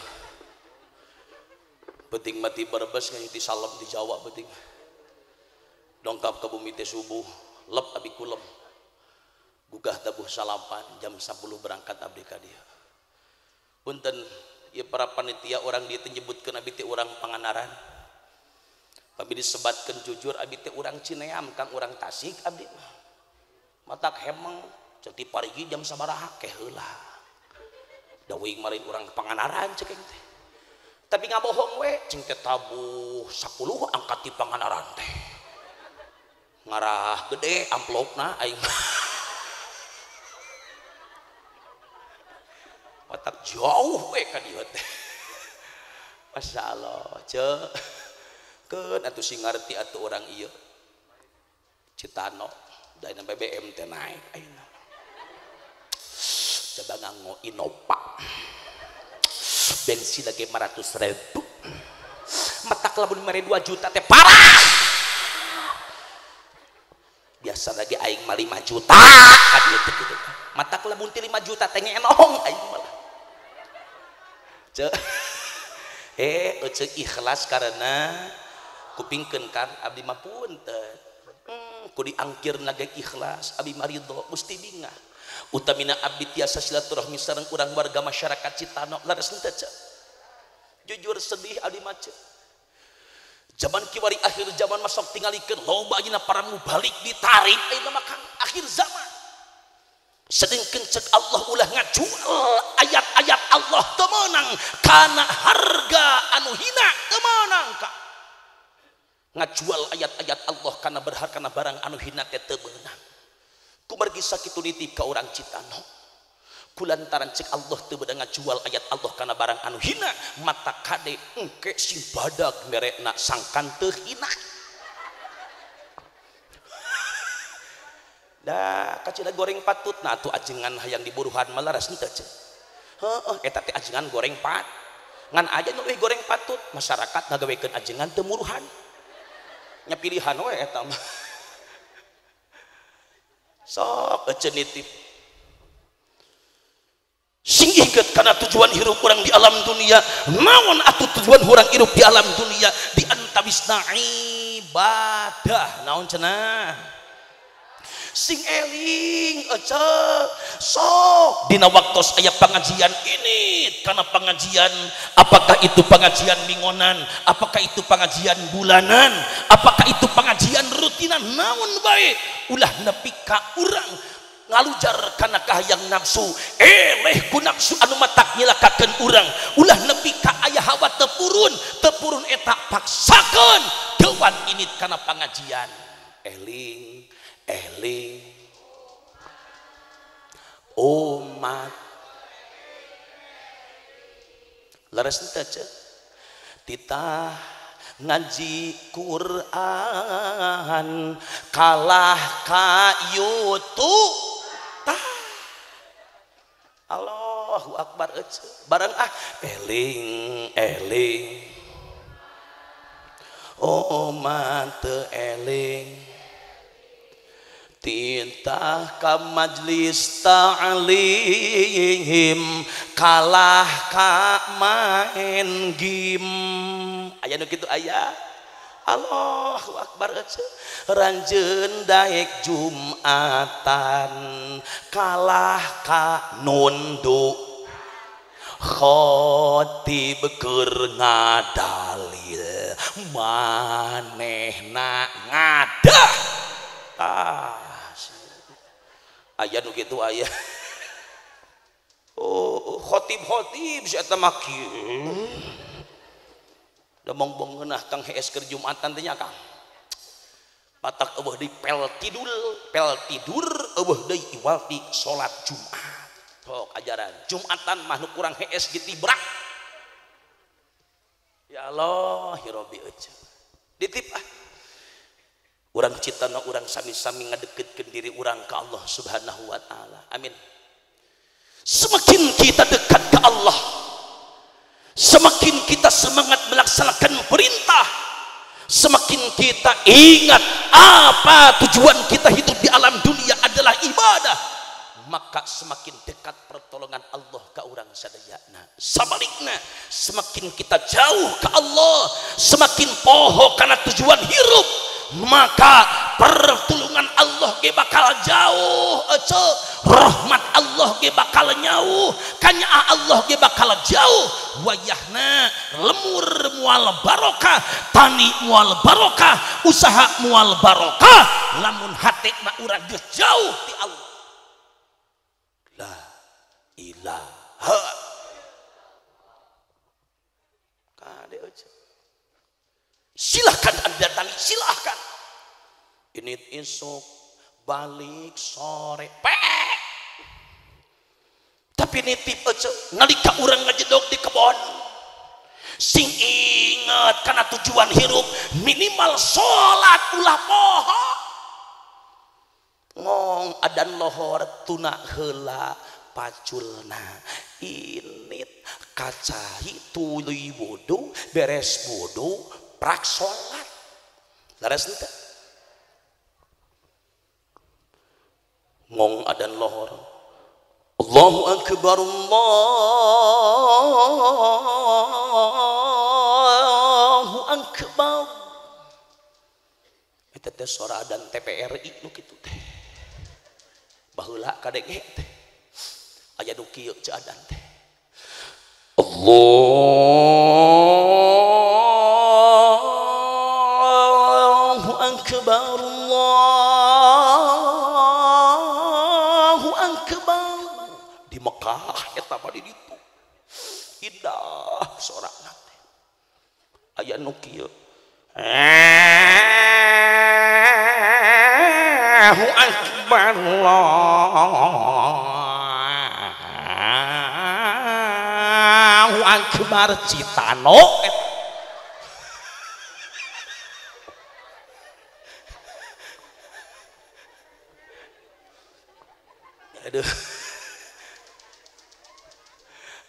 tuh penting mati berbes kayak di salam di Jawa penting dongkap ke bumi teh subuh lep abi kulem. Gugah tabuh salapan jam 10 berangkat abdi ka dia. Punten ya para panitia orang dia menyebutkan abi teh orang panganaran. Abi disebatkan jujur abi teh orang Cineam kang orang Tasik abdi mah matak hemeng cek parigi jam sabaraha keh heula. Dawing marin orang panganaran cek teh tapi nggak bohong we. Cing teh tabuh 10 angkat di panganaran teh. Ngarah gede amplopna aing. Otak jauh we ka dieu teh Masya Allah ce. Keun atuh sing ngarti atuh orang ieu. Citano dan BBM teh naik ayeuna coba nganggo Innova bensin lagi 500 ribu. Mata lamun mere 2 juta teh parah. Biasa lagi aing mah 5 juta. Kan gitu gitu mata lamun 5 juta teh ngenong aing malah eh cek ikhlas karena kupingkeun kan abdi mah punten hmm, ku diangkir naga ikhlas abdi marido musti bingah utamina abdi tiasa silaturahmi sareng urang warga masyarakat Citano. Laras teu jujur sedih abdi mah zaman kiwari akhir zaman masuk tingalikeun loba ayeuna para mubalik ditarik eh, ayeuna mah akhir zaman. Sedengkeun cek Allah ulah ngajual ayat-ayat Allah. Teu meunang kana harga anu hina teu meunang ka ngajual ayat-ayat Allah karena berharga karena barang anu hina teh teu meunang kumargi sakit nitip ke orang Citano kulantaran cek Allah teu bedengan jual ayat Allah karena barang anu. Hina mata kade engke sing badag merekna sangkan teu hina. Dah kacila goreng patut. Nah tuh ajengan hayang diburuhan malaras nih cek heeh eta teh ajengan goreng pat. Ngan aja nu goreng patut masyarakat ngagawekeun ajengan teu muruhan. Nya pilihan we eta mah. sok nitip. Sing inget karena tujuan hirup orang di alam dunia. Naon atuh tujuan orang hirup di alam dunia. Di antawisna ibadah. Naon cenah sing eling sok. Dina waktu aya pengajian ini. Karena pengajian apakah itu pengajian mingonan? Apakah itu pengajian bulanan? Apakah itu pengajian rutinan? Naon baik ulah nepi ka urang. Ngalujar karena kahayang nafsu. Eleh ku nafsu anu matak nyilakakeun urang. Ulah nepi ka aya hawa tepurun. Tepurun eta paksakeun. Dewan ini karena pengajian. Eling. Eling umat. Laras ente titah ngaji Quran. Kalah ka YouTube tah. Allahu Akbar ece bareng ah eling eling. Oh mante eling tintah ka majlis ta'lim kalah ka main game. Aya nu kitu aya? Allahu Akbar ranjeun daek Jumatan kalah ka nunduk khotib keur ngadalil manehna ngadah ah aya nu gitu ayah oh khotib khotib si eta mah da mong bongeunah tang hees keur Jumatan teh nya Kang. Patak eueuh deui pel tidul pel tidur eueuh deui iwal di salat Jumat. Sok ajaran. Jumatan mah nu kurang hees ditibrak. Ya Allah hirobi euceung ditip ah. Orang citana orang sami-sami ngadeketkan diri orang ke Allah subhanahu wa ta'ala. Amin. Semakin kita dekat ke Allah semakin kita semangat melaksanakan perintah semakin kita ingat apa tujuan kita hidup di alam dunia adalah ibadah maka semakin dekat pertolongan Allah ke orang sadayana sebaliknya semakin kita jauh ke Allah semakin poho karena tujuan hidup maka pertolongan Allah ge bakal jauh aja. Rahmat Allah ge bakal nyauh kanyaah Allah ge bakal jauh. Wayahna lemur mual barokah tani mual barokah usaha mual barokah. Lamun hati na urang jauh ti Allah la ilaha kade aja silahkan anda datangi silahkan. Ini esok balik sore. Pek. Tapi nitip aja. Nalika orang ngejedok di kebon. Sing ingat karena tujuan hirup minimal sholat ulah poho. Ngong adan lohor tuna hela paculna init kacahi tuluy wudu beres wudu prak sholat. Laras ente ngong adan lohor. Allahu akbar Allahu akbar. Eta teh sora adan TPRI nu kitu teh. Baheula kadek teh. Aya nu kieu adan teh الله أكبر الله أكبر di Mekah eta bari ditu. Indah sorak nate aya nu kieu. Allahu akbar Allah. Akbar citano aduh.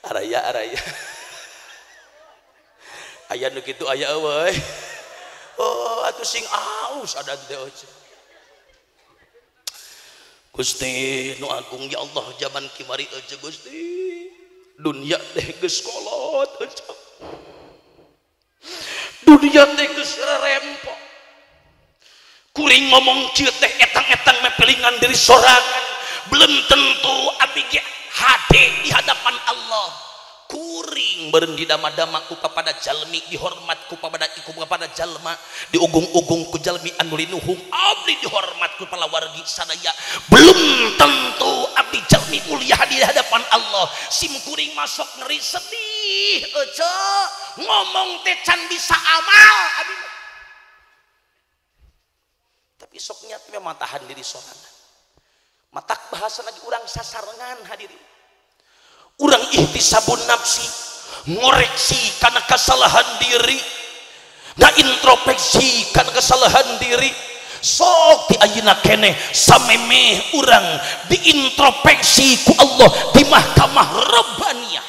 Araya araya. Aya nu kitu aya euy oh atuh sing aus ada teh Gusti nu agung ya Allah zaman kimari aja Gusti dunia teh geus kolot dunia teh geus rempok kuring ngomong kieu teh etang-etang mepelingan dari sorangan. Belum tentu abdi ge hade di hadapan Allah. Kuring beren di dama-dama ku kepada jalmi dihormat ku kepada iku kepada jalma. Diugung-ugung ku jalmi anu linuhung abdi dihormat ku pala wargi sadaya. Belum tentu sami kuliah di hadapan Allah. Simkuring masuk ngeri sedih Ece. ngomong teh can bisa amal. Adina. tapi soknya teh matahan diri sorangan. Matak bahasa lagi orang sasarengan hadirin. Orang ihtisabun nafsi ngoreksi karena kesalahan diri. Nah introspeksi karena kesalahan diri. sok diina kene sameme urang diintropeksi ku Allah di mahkamah rabbaniyah.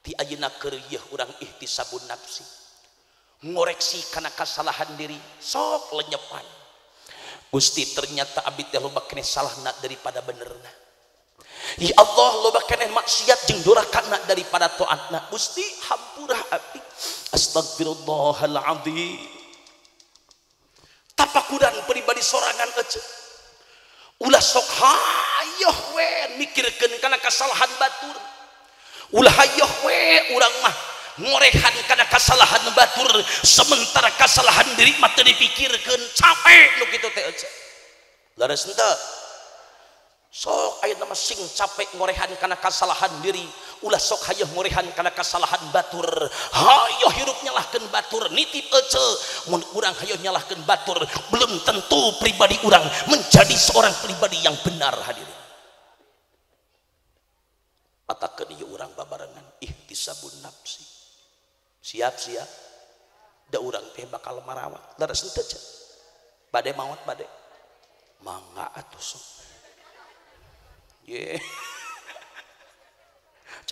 Di ayina keriyah orang ihtisabun nafsi ngoreksi karena kesalahan diri sok lenyepan. Gusti ternyata abid teh loba kene salah nak daripada benerna. Ya Allah loba kene maksiat jeung durakana daripada taatna Gusti hampura abdi. Astagfirullahalazim tapakudan pribadi sorangan aja ulah sok hayoh we mikirkan karena kesalahan batur. Ulah hayoh we urang mah ngorehan karena kesalahan batur sementara kesalahan diri mah dipikirkan capek nu gitu teh aja laras entah sok ayat nama sing capek ngorehan karena kesalahan diri ulah sok hayeuh ngorehan karena kesalahan batur. Hayo hirup nyalahkan batur nitip ece mun urang hayo nyalahkan batur belum tentu pribadi urang menjadi seorang pribadi yang benar hadirin. Patakeun ieu urang babarengan ihtisabun nafsi siap-siap da urang teh bakal marawat laras teu badai maut badai mangga atuh sok.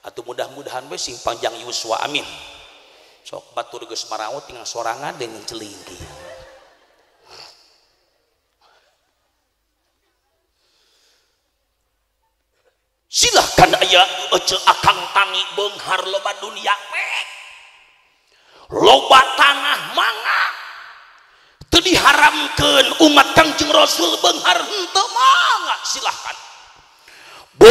atuh mudah-mudahan we sing panjang yuswa amin. Sok batur geus marawat tinggal sorangan dengan celingki. Silahkan aya ece akang tani beunghar loba dunia pek loba tanah manga diharamkan umat Kangjeng Rasul benghar henteu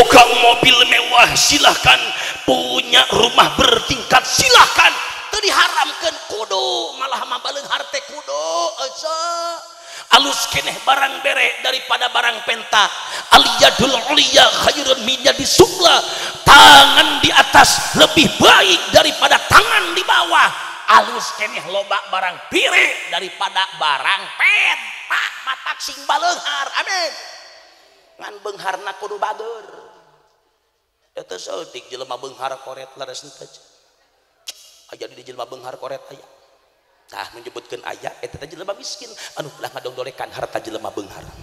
boga mobil mewah silahkan. Punya rumah bertingkat silahkan. Diharamkan kudu. Malah mah beunghar teh kudu aja alus keneh barang bere daripada barang penta. Aliyadul uliya khairun di subla tangan di atas lebih baik daripada tangan di bawah. Alus keneh loba barang pire daripada barang penta. Matak sing baleunghar amin. Ngan beungharna kudu bager eta saeutik jelema beunghar koret laras henteu aya di jelema beunghar koret aya. Tah menyebutkan ayat eta teh jelema miskin. Anu ulah ngadongdolekan harta jelema beunghar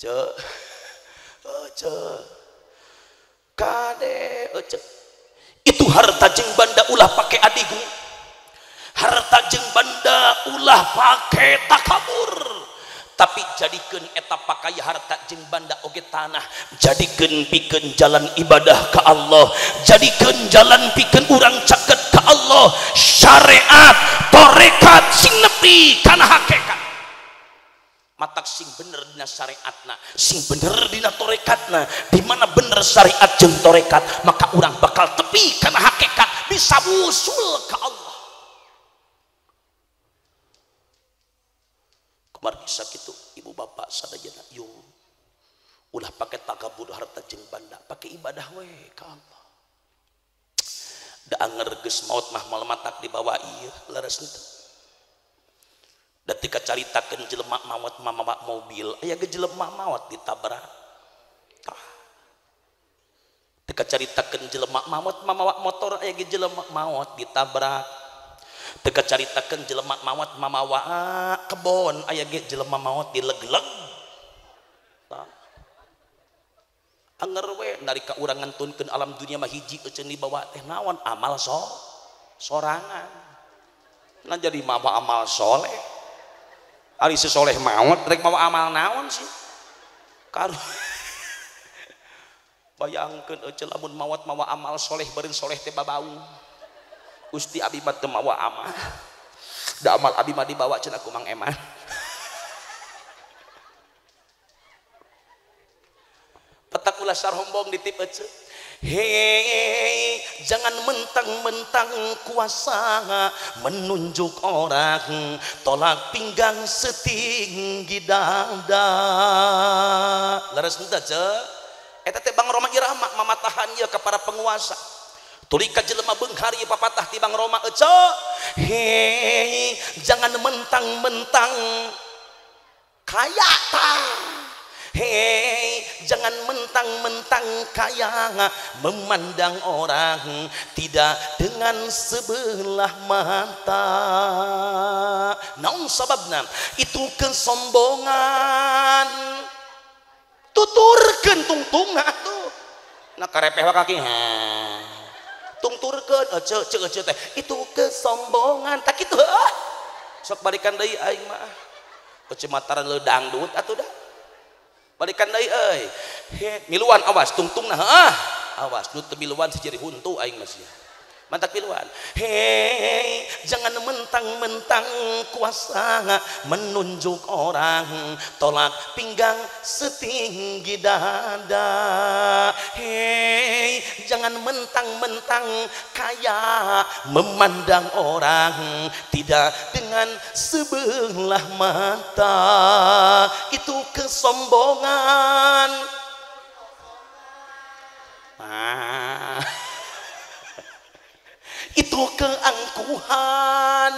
ce oh, ce. Kade oh, ce. Itu harta jeng banda ulah pakai adigu. Harta jeng banda ulah pakai takabur tapi jadikan eta pakai harta jeng banda oge tanah. Jadikan piken jalan ibadah ke Allah. Jadikan jalan piken urang caket ke Allah. Syariat torekat sing nepi kana hakikat. Matak sing bener dina syariatna sing bener dina torekatna dimana bener syariat jeng torekat maka orang bakal tepi kana hakikat. Bisa musul ke Allah. markisa itu ibu bapak sadayana yung ulah pakai takabur harta jeng banda pakai ibadah we ka Allah. Da anger geus maut mah malematak di bawah ieu leres teu da tika caritakeun jelema maut mamawa mobil aya ge jelema maut ditabrak. Tah. Tika caritakeun jelema maut mamawa motor aya ge jelema maut ditabrak. teka caritakan jelemak mawat mamawa ah, kebon. Aya ge jelema maut dilegleg anger we dari kaurang ngantunkeun alam dunia mah hiji euceun dibawa teh naon amal so sorangan. Nah jadi mawa amal soleh. Ari sesoleh maut rek mawa amal naon sih? Karu bayangkeun eun lamun mawat mawa amal soleh beureun soleh teh babau Gusti Abi mah mawa amal da amal Abi mah dibawa cenah ku Mang Eman. Petak ulah sarhombong ditip ece. Hei, jangan mentang-mentang kuasa menunjuk orang. Tolak pinggang setinggi dada. Laras henteu ce? Eta teh Bang Roma Irama mamatahan ieu ka para penguasa tulika jelema benghar ieu papatah ti Bang Roma eco hei jangan mentang-mentang kaya ta hei jangan mentang-mentang kaya. Memandang orang tidak dengan sebelah mata. Naon sababna itu kesombongan. Tuturkeun tungtunga tuh. Nak karepeh kaki tungturkeun eh, ece ece aja teh. Itu kesombongan tak itu ah sok balikan deui aing mah. Kecemataran ledang dangdut atuh dah. Balikan deui euy miluan awas tungtungna heeh awas nu teu miluan sejari huntu aing masih mantap piluan hei jangan mentang-mentang kuasa menunjuk orang. Tolak pinggang setinggi dada. Hei jangan mentang-mentang kaya memandang orang. Tidak dengan sebelah mata. Itu kesombongan. Ah itu keangkuhan.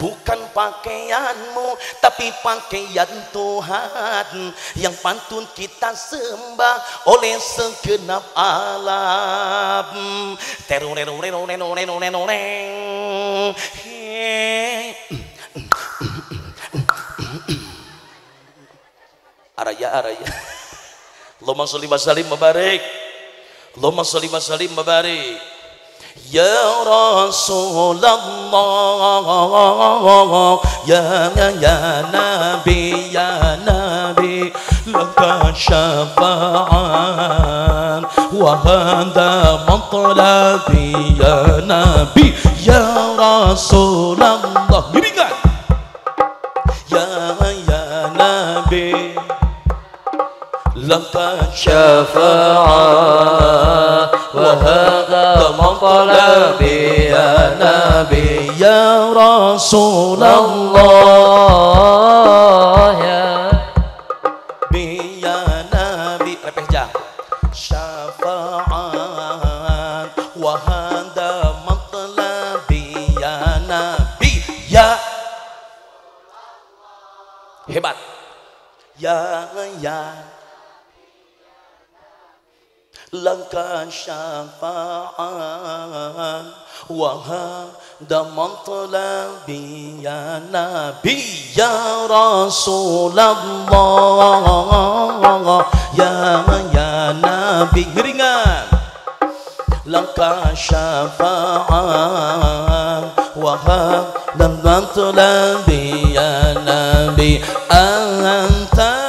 Bukan pakaianmu tapi pakaian Tuhan yang pantun kita sembah oleh segenap alam. Araya araya. Allahumma sholli wa sallim mubarak اللهم صل وسلم وبارك يا رسول الله يا يا نبي يا نبي لك شفاعة وهذا مطلبي يا نبي يا رسول الله لك شفاعة وهذا مطلبي يا نبي يا رسول الله الله يا Nabi ya Nabi repeh jang syafa'at wa hada matlabi ya Nabi ya hebat ya ya لك شفاعة وهذا مطلبي يا نبي يا رسول الله. يا يا نبي ringan. لك شفاعة وهذا مطلبي يا نبي. أنت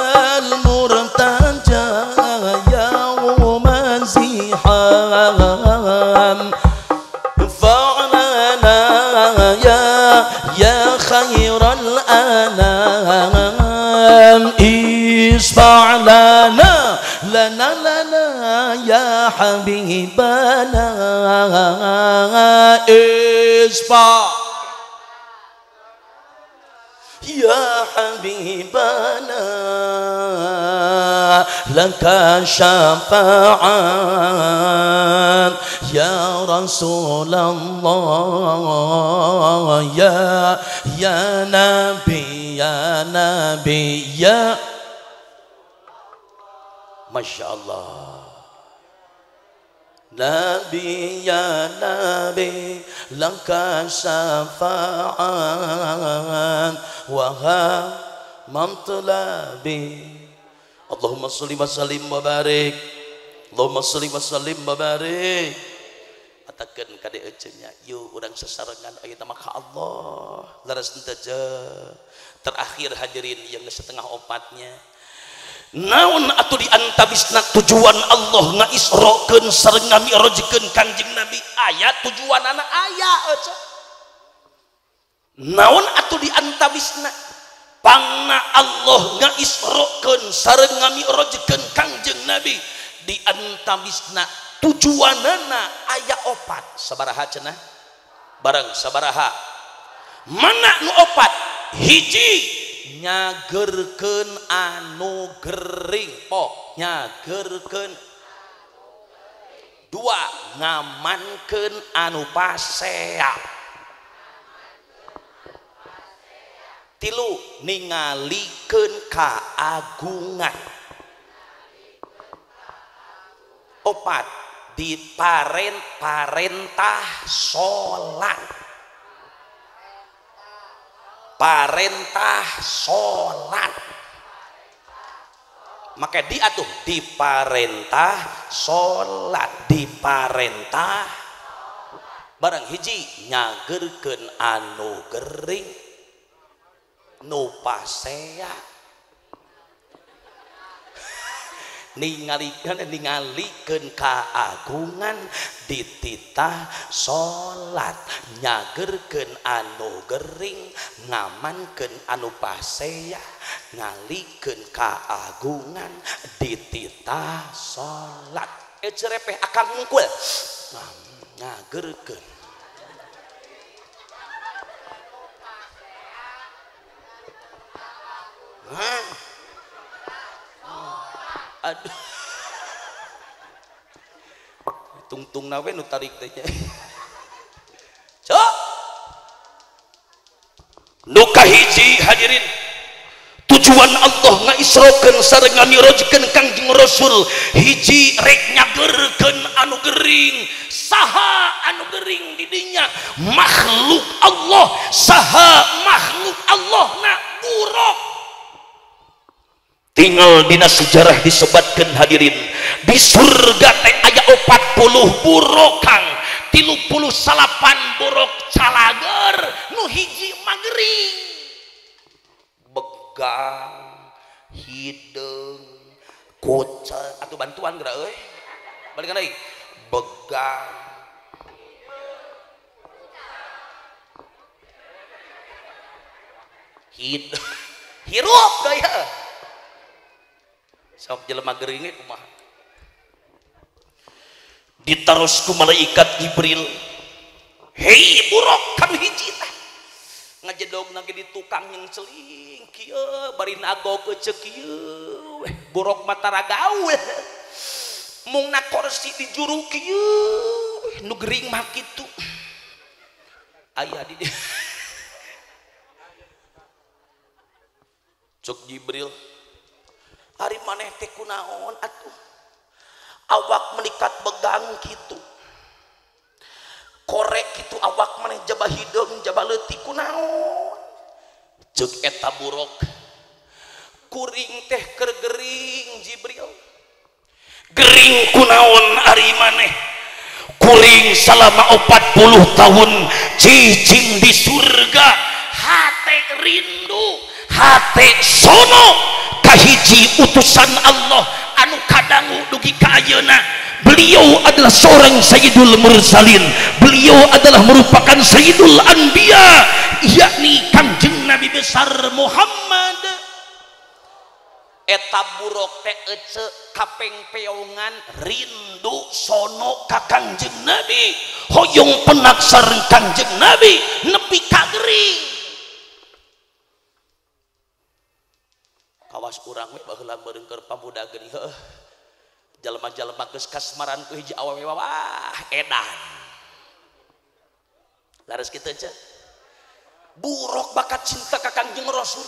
اشفع لنا لنا لنا يا حبيبنا. اشفع. يا حبيبنا لك شفاعة. يا رسول الله يا يا نبي يا نبي يا Masya Allah. Nabi ya Nabi langkah syafa'at. Waha mamtulabi. Allahumma salli wa sallim wa barik. Allahumma salli wa sallim wa barik. Atakan kada ecenya yuk orang sesarangan. ayat nama ka Allah. Laras terakhir hadirin yang setengah opatnya. naon atau diantabisna tujuan Allah ngaisrokeun sering ngamirojken kanjeng Nabi? Ayat tujuan anak ayah aja naon atau diantabisna pangna Allah ngaisrokeun sering ngamirojken kanjeng Nabi. Diantabisna tujuanana aya opat. Sabaraha cenah? Bareng sabaraha. Mana nu opat? Hiji. nyagerken anu Gering pok. Nyagerken dua ngamanken anu pasea tilu ningaliken keagungan opat diparent parentah salat parentah salat maka diatuh diparentah salat diparentah barang hiji nyagerkeun anu gering nu pasea. ningalikeun kaagungan dititah salat nyagerkeun anu gering ngamankeun anu pasea ngalikeun kaagungan dititah salat ecerepeh cerepeh akang mungkul. Nyagerkeun. Hah? aduh. Tungtung nawe nu tarik teh cok. Nu kahiji hadirin. Tujuan Allah ngaisrokeun sareng ngamirojkeun Kangjeng Rasul. Hiji rek nyageurkeun anu gering saha anu gering di dinya makhluk Allah saha makhluk Allah. Na tinggal Dina sejarah disebatkan hadirin. Di surga teh aya 40 burukang tilu puluh salapan buruk calager nu hiji magering. Begang hidung kucel. Atau bantuan gerak euy. Balikan deui begang hidung hirup daya sok jelema geringe kumaha? Ditaros ku malaikat Jibril hei buruk kanu hiji ngajedog ge di tukang yang celing kieu bari nago kece kieu. Buruk mata ragaul mung na di juru kieu nu gering mah kitu. Aya di Cok Jibril hari maneh teh kunaon atuh. Awak melikat begang gitu korek gitu awak maneh jaba hidung jaba leutik kunaon? cek eta buruk. Kuring teh kergering Jibril. Gering kunaon ari maneh. Kuring selama 40 tahun cicing di surga. Hate rindu hate sono. kahiji utusan Allah. Anu kadangu dugi kayuna beliau adalah seorang Sayyidul Mursalin. Beliau adalah merupakan Sayyidul Anbiya yakni Kanjeng Nabi besar Muhammad. Eta buruk teh ece kapeng peongan rindu sono ka Kanjeng Nabi. Hoyong penaksar Kanjeng Nabi. Nepi kagering kawas kurang meureun berengker pamuda geni heuh jalma-jalma geus kasmaran ku hiji awewe wah edan. Laras kitu aja. Buruk bakat cinta ka Kangjeng Rasul.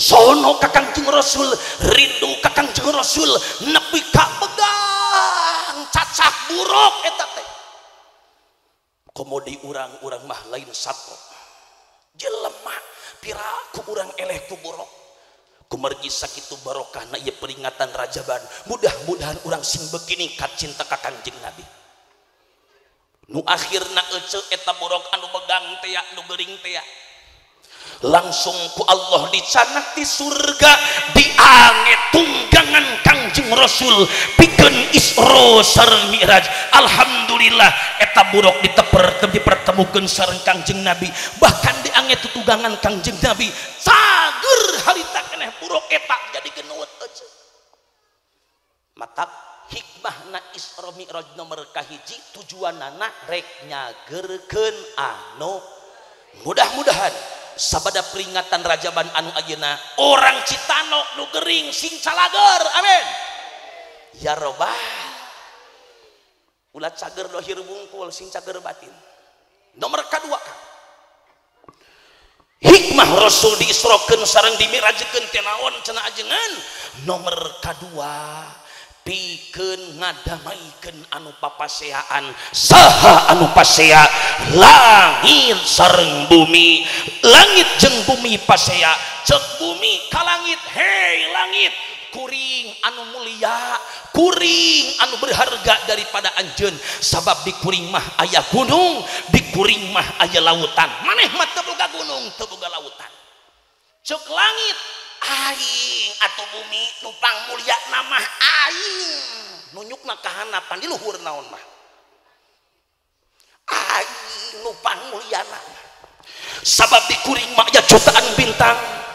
Sono ka Kangjeng Rasul rindu ka Kangjeng Rasul nepi ka pegang cacak buruk eta teh. Komodi urang-urang mah lain satu jelema piraku urang eleh ku buruk. kumergi sakitu barokah na ieu peringatan rajaban mudah-mudahan urang sing begini kat cinta ka kanjeng nabi. Nu akhirna ece eta borok anu megang tea nu gering tea langsung ku Allah dicanak di surga dianget tunggangan kanjeng rasul. Pikeun isra sar mi'raj alhamdulillah. Alhamdulillah eta buruk diteper tapi pertemukan sareng kangjeng Nabi. Bahkan dianget tutugangan kangjeng Nabi sager harita keneh buruk eta jadi genuet aja matak hikmahna Isra Mi'raj nomor kahiji tujuan anak rek nyagerkeun anu. Mudah-mudahan sabada peringatan Rajaban anu ayeuna orang Citanok nu gering sing calager amin. Ya robah ulat cager dohir bungkul sing cager batin. Nomor kedua. Hikmah rasul diisrokan sarang teh tenawan cena ajengan? Nomor kedua pikeun ngadamaikeun anu papaseaan saha anu pasea? Langit sareng bumi. Langit jeung bumi pasea cek bumi ka langit. Hei langit! kuring anu mulia kuring anu berharga daripada Anjen sabab di kuring mah ayah gunung di kuring mah ayah lautan. Maneh mah tebuka gunung tebuka lautan. Cek langit aing atau bumi nupang mulia nama aing. Nunjuk na kahanapan di luhur naon mah. Aing nupang mulia nama sabab di kuring mah ayah jutaan bintang.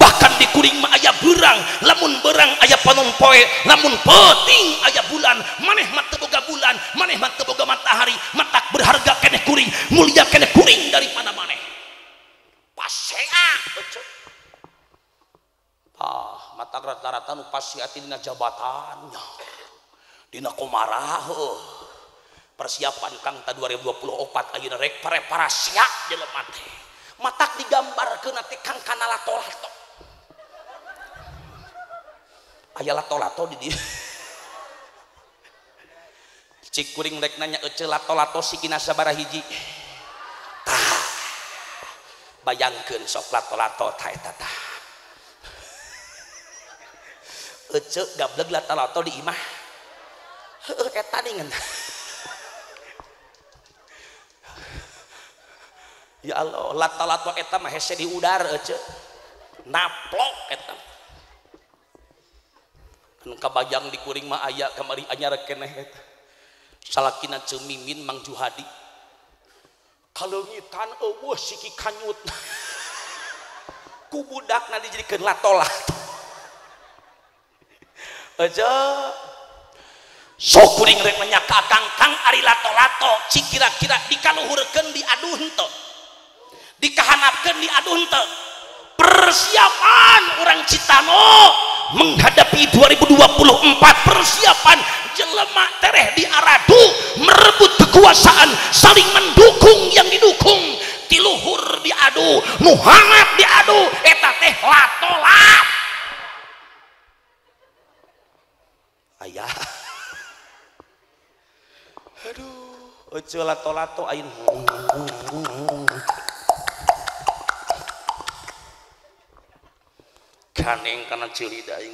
bahkan di kuring mah aya berang lamun berang aya panon poe lamun peting aya bulan maneh mata boga bulan maneh mata boga matahari matak berharga keneh kuring mulia keneh kuring daripada maneh? Pasea ah mata rata-rata nu pasiati dina jabatannya dina komara heuh. Persiapan kang ta 2024 ayeuna rek pareparasi jelema teh. Matak digambarkeun teh kang kana tolah aya lato-lato di dieu cik kuring rek nanya ece lato-lato sikina sabara hiji. Tah. Bayangkeun sok lato-lato tah eta tah ece gableg lato-lato di imah. Heuh eta dingen Ya Allah, lato-lato eta mah hese di udara ece. Naplok eta. kabajang dikuring mah aya kamari anyar keneh eta. Salakina cemimin Mang Juhadi. Kalengitan eueuh siki kanyut. Ku budakna dijadikeun latolah aja. Sok kuring rek menyaka kang kang ari lato-lato cikira-kira dikaluhurkeun diaduh henteu dikahanapkeun diaduh henteu persiapan orang Citano menghadapi 2024 persiapan jelema tereh di aradu merebut kekuasaan saling mendukung yang didukung. Tiluhur diadu nu hangat diadu eta teh latolap ayah. Aduh ojo lato-lato ain kaning karena ciri daing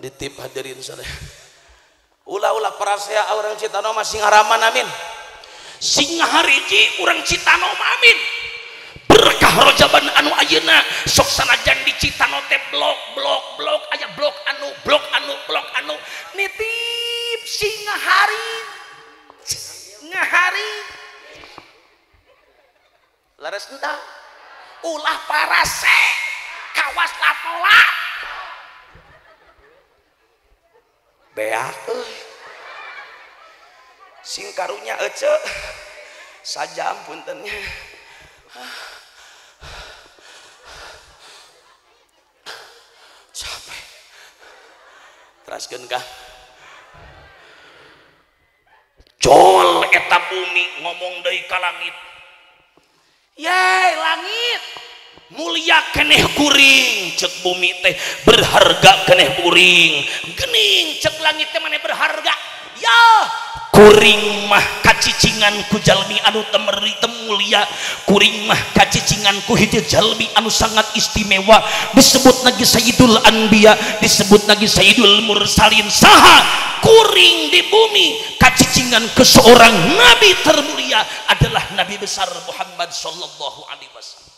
ditip hadirin sana. Ulah-ulah perasaya orang citano masih ngaraman amin. Singa hariji orang citano amin. Berkah rojaban anu ayeuna sok sanajan di Citano teh blok blok blok aya blok anu blok anu blok anu. Nitip singa hari ngahari laras entah ulah parase kawas latola beak euy sing karunya ece sajam puntennya capek. Teraskeun kah? Col eta bumi ngomong deui ka yey langit. Mulia keneh kuring cek bumi teh berharga keneh kuring. Gening cek langit teh mana berharga. Ya kuring mah kacicingan ku jalmi anu temeri temulia. Kuring mah kacicingan ku hiji jalmi anu sangat istimewa. Disebut lagi sayyidul anbiya disebut lagi sayyidul mursalin. Saha kuring di bumi. Kacicingan ke seorang nabi termulia adalah nabi besar Muhammad sallallahu alaihi wasallam.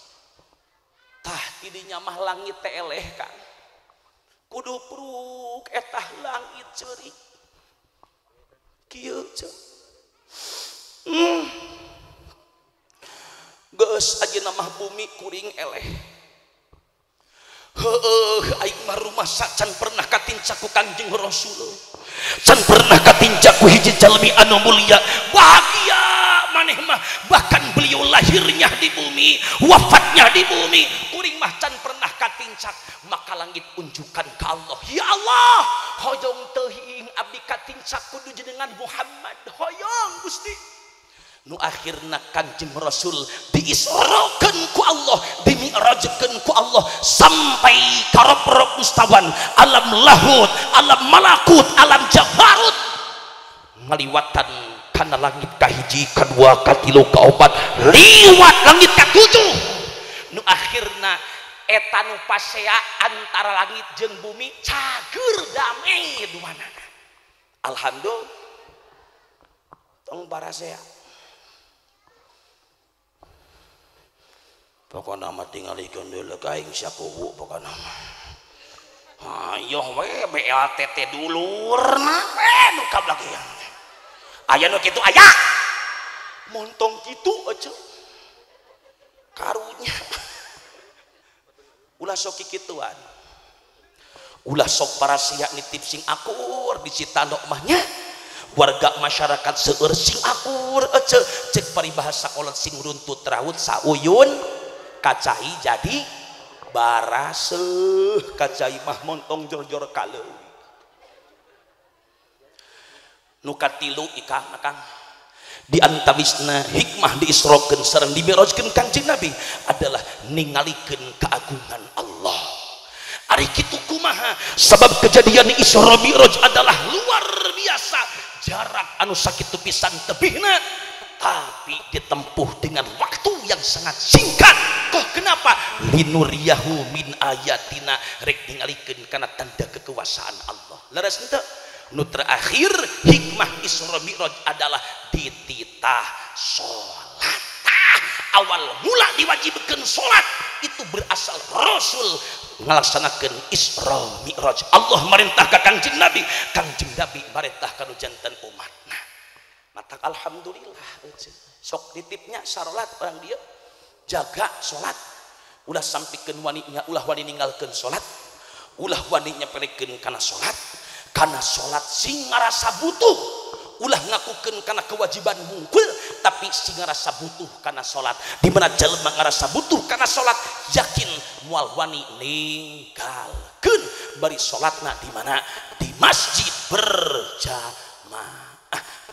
Tah idinya mah langit teh eleh kan kudu pruk etah langit ceurik kieu hmm. ajeuna mah bumi kuring eleh. Heueuh aing mah rumah sacan pernah katincaku kanjeng Rasul can pernah katincaku hiji jalmi anu mulia. Bahagia maneh mah. Bahkan beliau lahirnya di bumi wafatnya di bumi. Kuring mah can katincak maka langit unjukkan ke Allah. Ya Allah, hoyong teuing abdi katincak kudu jenengan Muhammad. Hoyong Gusti nu akhirna kanjeng rasul diisrokan ku Allah dimi'rajkeun ku Allah sampai karob mustawan alam lahut alam malakut alam jabarut ngaliwatan kana langit kahiji kadua katilu kaopat liwat langit katujuh nu akhirna etan pasea antara langit jeng bumi cager damai mana. Alhamdulillah. Tong parasea pokoknya nama tinggal ikan dulu kain syakubu pokoknya nama ayo we BLTT dulur nah eh nukap lagi ya ayah nuk itu ayah montong gitu aja karunya. ulah sok kikituan. Ulah sok para sia nitip sing akur di Citandok mahnya warga masyarakat seueur sing akur eh, ece cek paribahasa kolot sing runtut raut sauyun kacai jadi baraseuh kacai mah montong jor-jor kalau nu katilu ikang kang. diantawisna hikmah diisrokeun sareng dimirajkan kanjeng Nabi adalah ningalikeun keagungan Allah. Ari kitu kumaha? Sebab kejadian Isra Mi'raj adalah luar biasa. Jarak anu sakit pisan tebihna tapi ditempuh dengan waktu yang sangat singkat. Kok kenapa? Linuriyahu min ayatina. Rek ningalikeun kana tanda kekuasaan Allah. Laras henteu nu terakhir hikmah Isra Mi'raj adalah dititah sholat. Ah, awal mula diwajibkan sholat itu berasal Rasul melaksanakan Isra Mi'raj Allah merintah ke kangjeng Nabi kangjeng Nabi merintah ke jantan umatna mata Alhamdulillah sok titipnya sarolat orang dia jaga sholat. Ulah sampaikan waninya ulah wani ninggalkan sholat. Ulah wani nyepelikan karena sholat. karena salat sing ngarasa butuh. Ulah ngakukan karena kewajiban mungkul tapi sing ngarasa butuh karena salat di mana jelema ngarasa butuh karena salat yakin mual wani ninggalkeun bari salatna di mana? Di masjid berjamaah.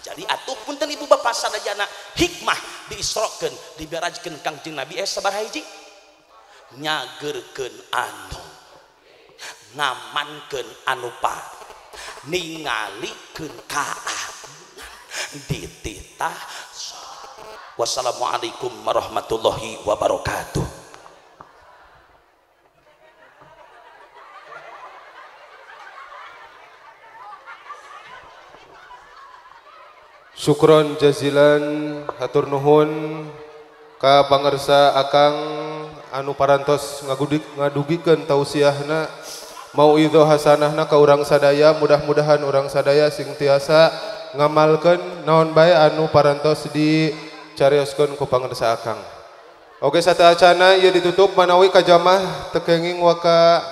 Jadi atuh punten ibu bapak sadayana hikmah diisrokeun diberajkeun Kangjeng Nabi. Eh sabaraha hiji nyagerkeun anu. Ngamankeun anu pati ningalikeun kaah dititah. Wassalamualaikum warahmatullahi wabarakatuh. Syukron jazilan hatur nuhun. Ka pangersa Akang anu parantos ngagudik ngadugikeun tausiahna. mau itu Hasanahna ke urang sadaya mudah-mudahan orang sadaya sing tiasa ngamalkan naon bae anu parantos di carioskeun ku pangersa Akang. Oke sate acana ieu ditutup manawi kajamah tekenging waka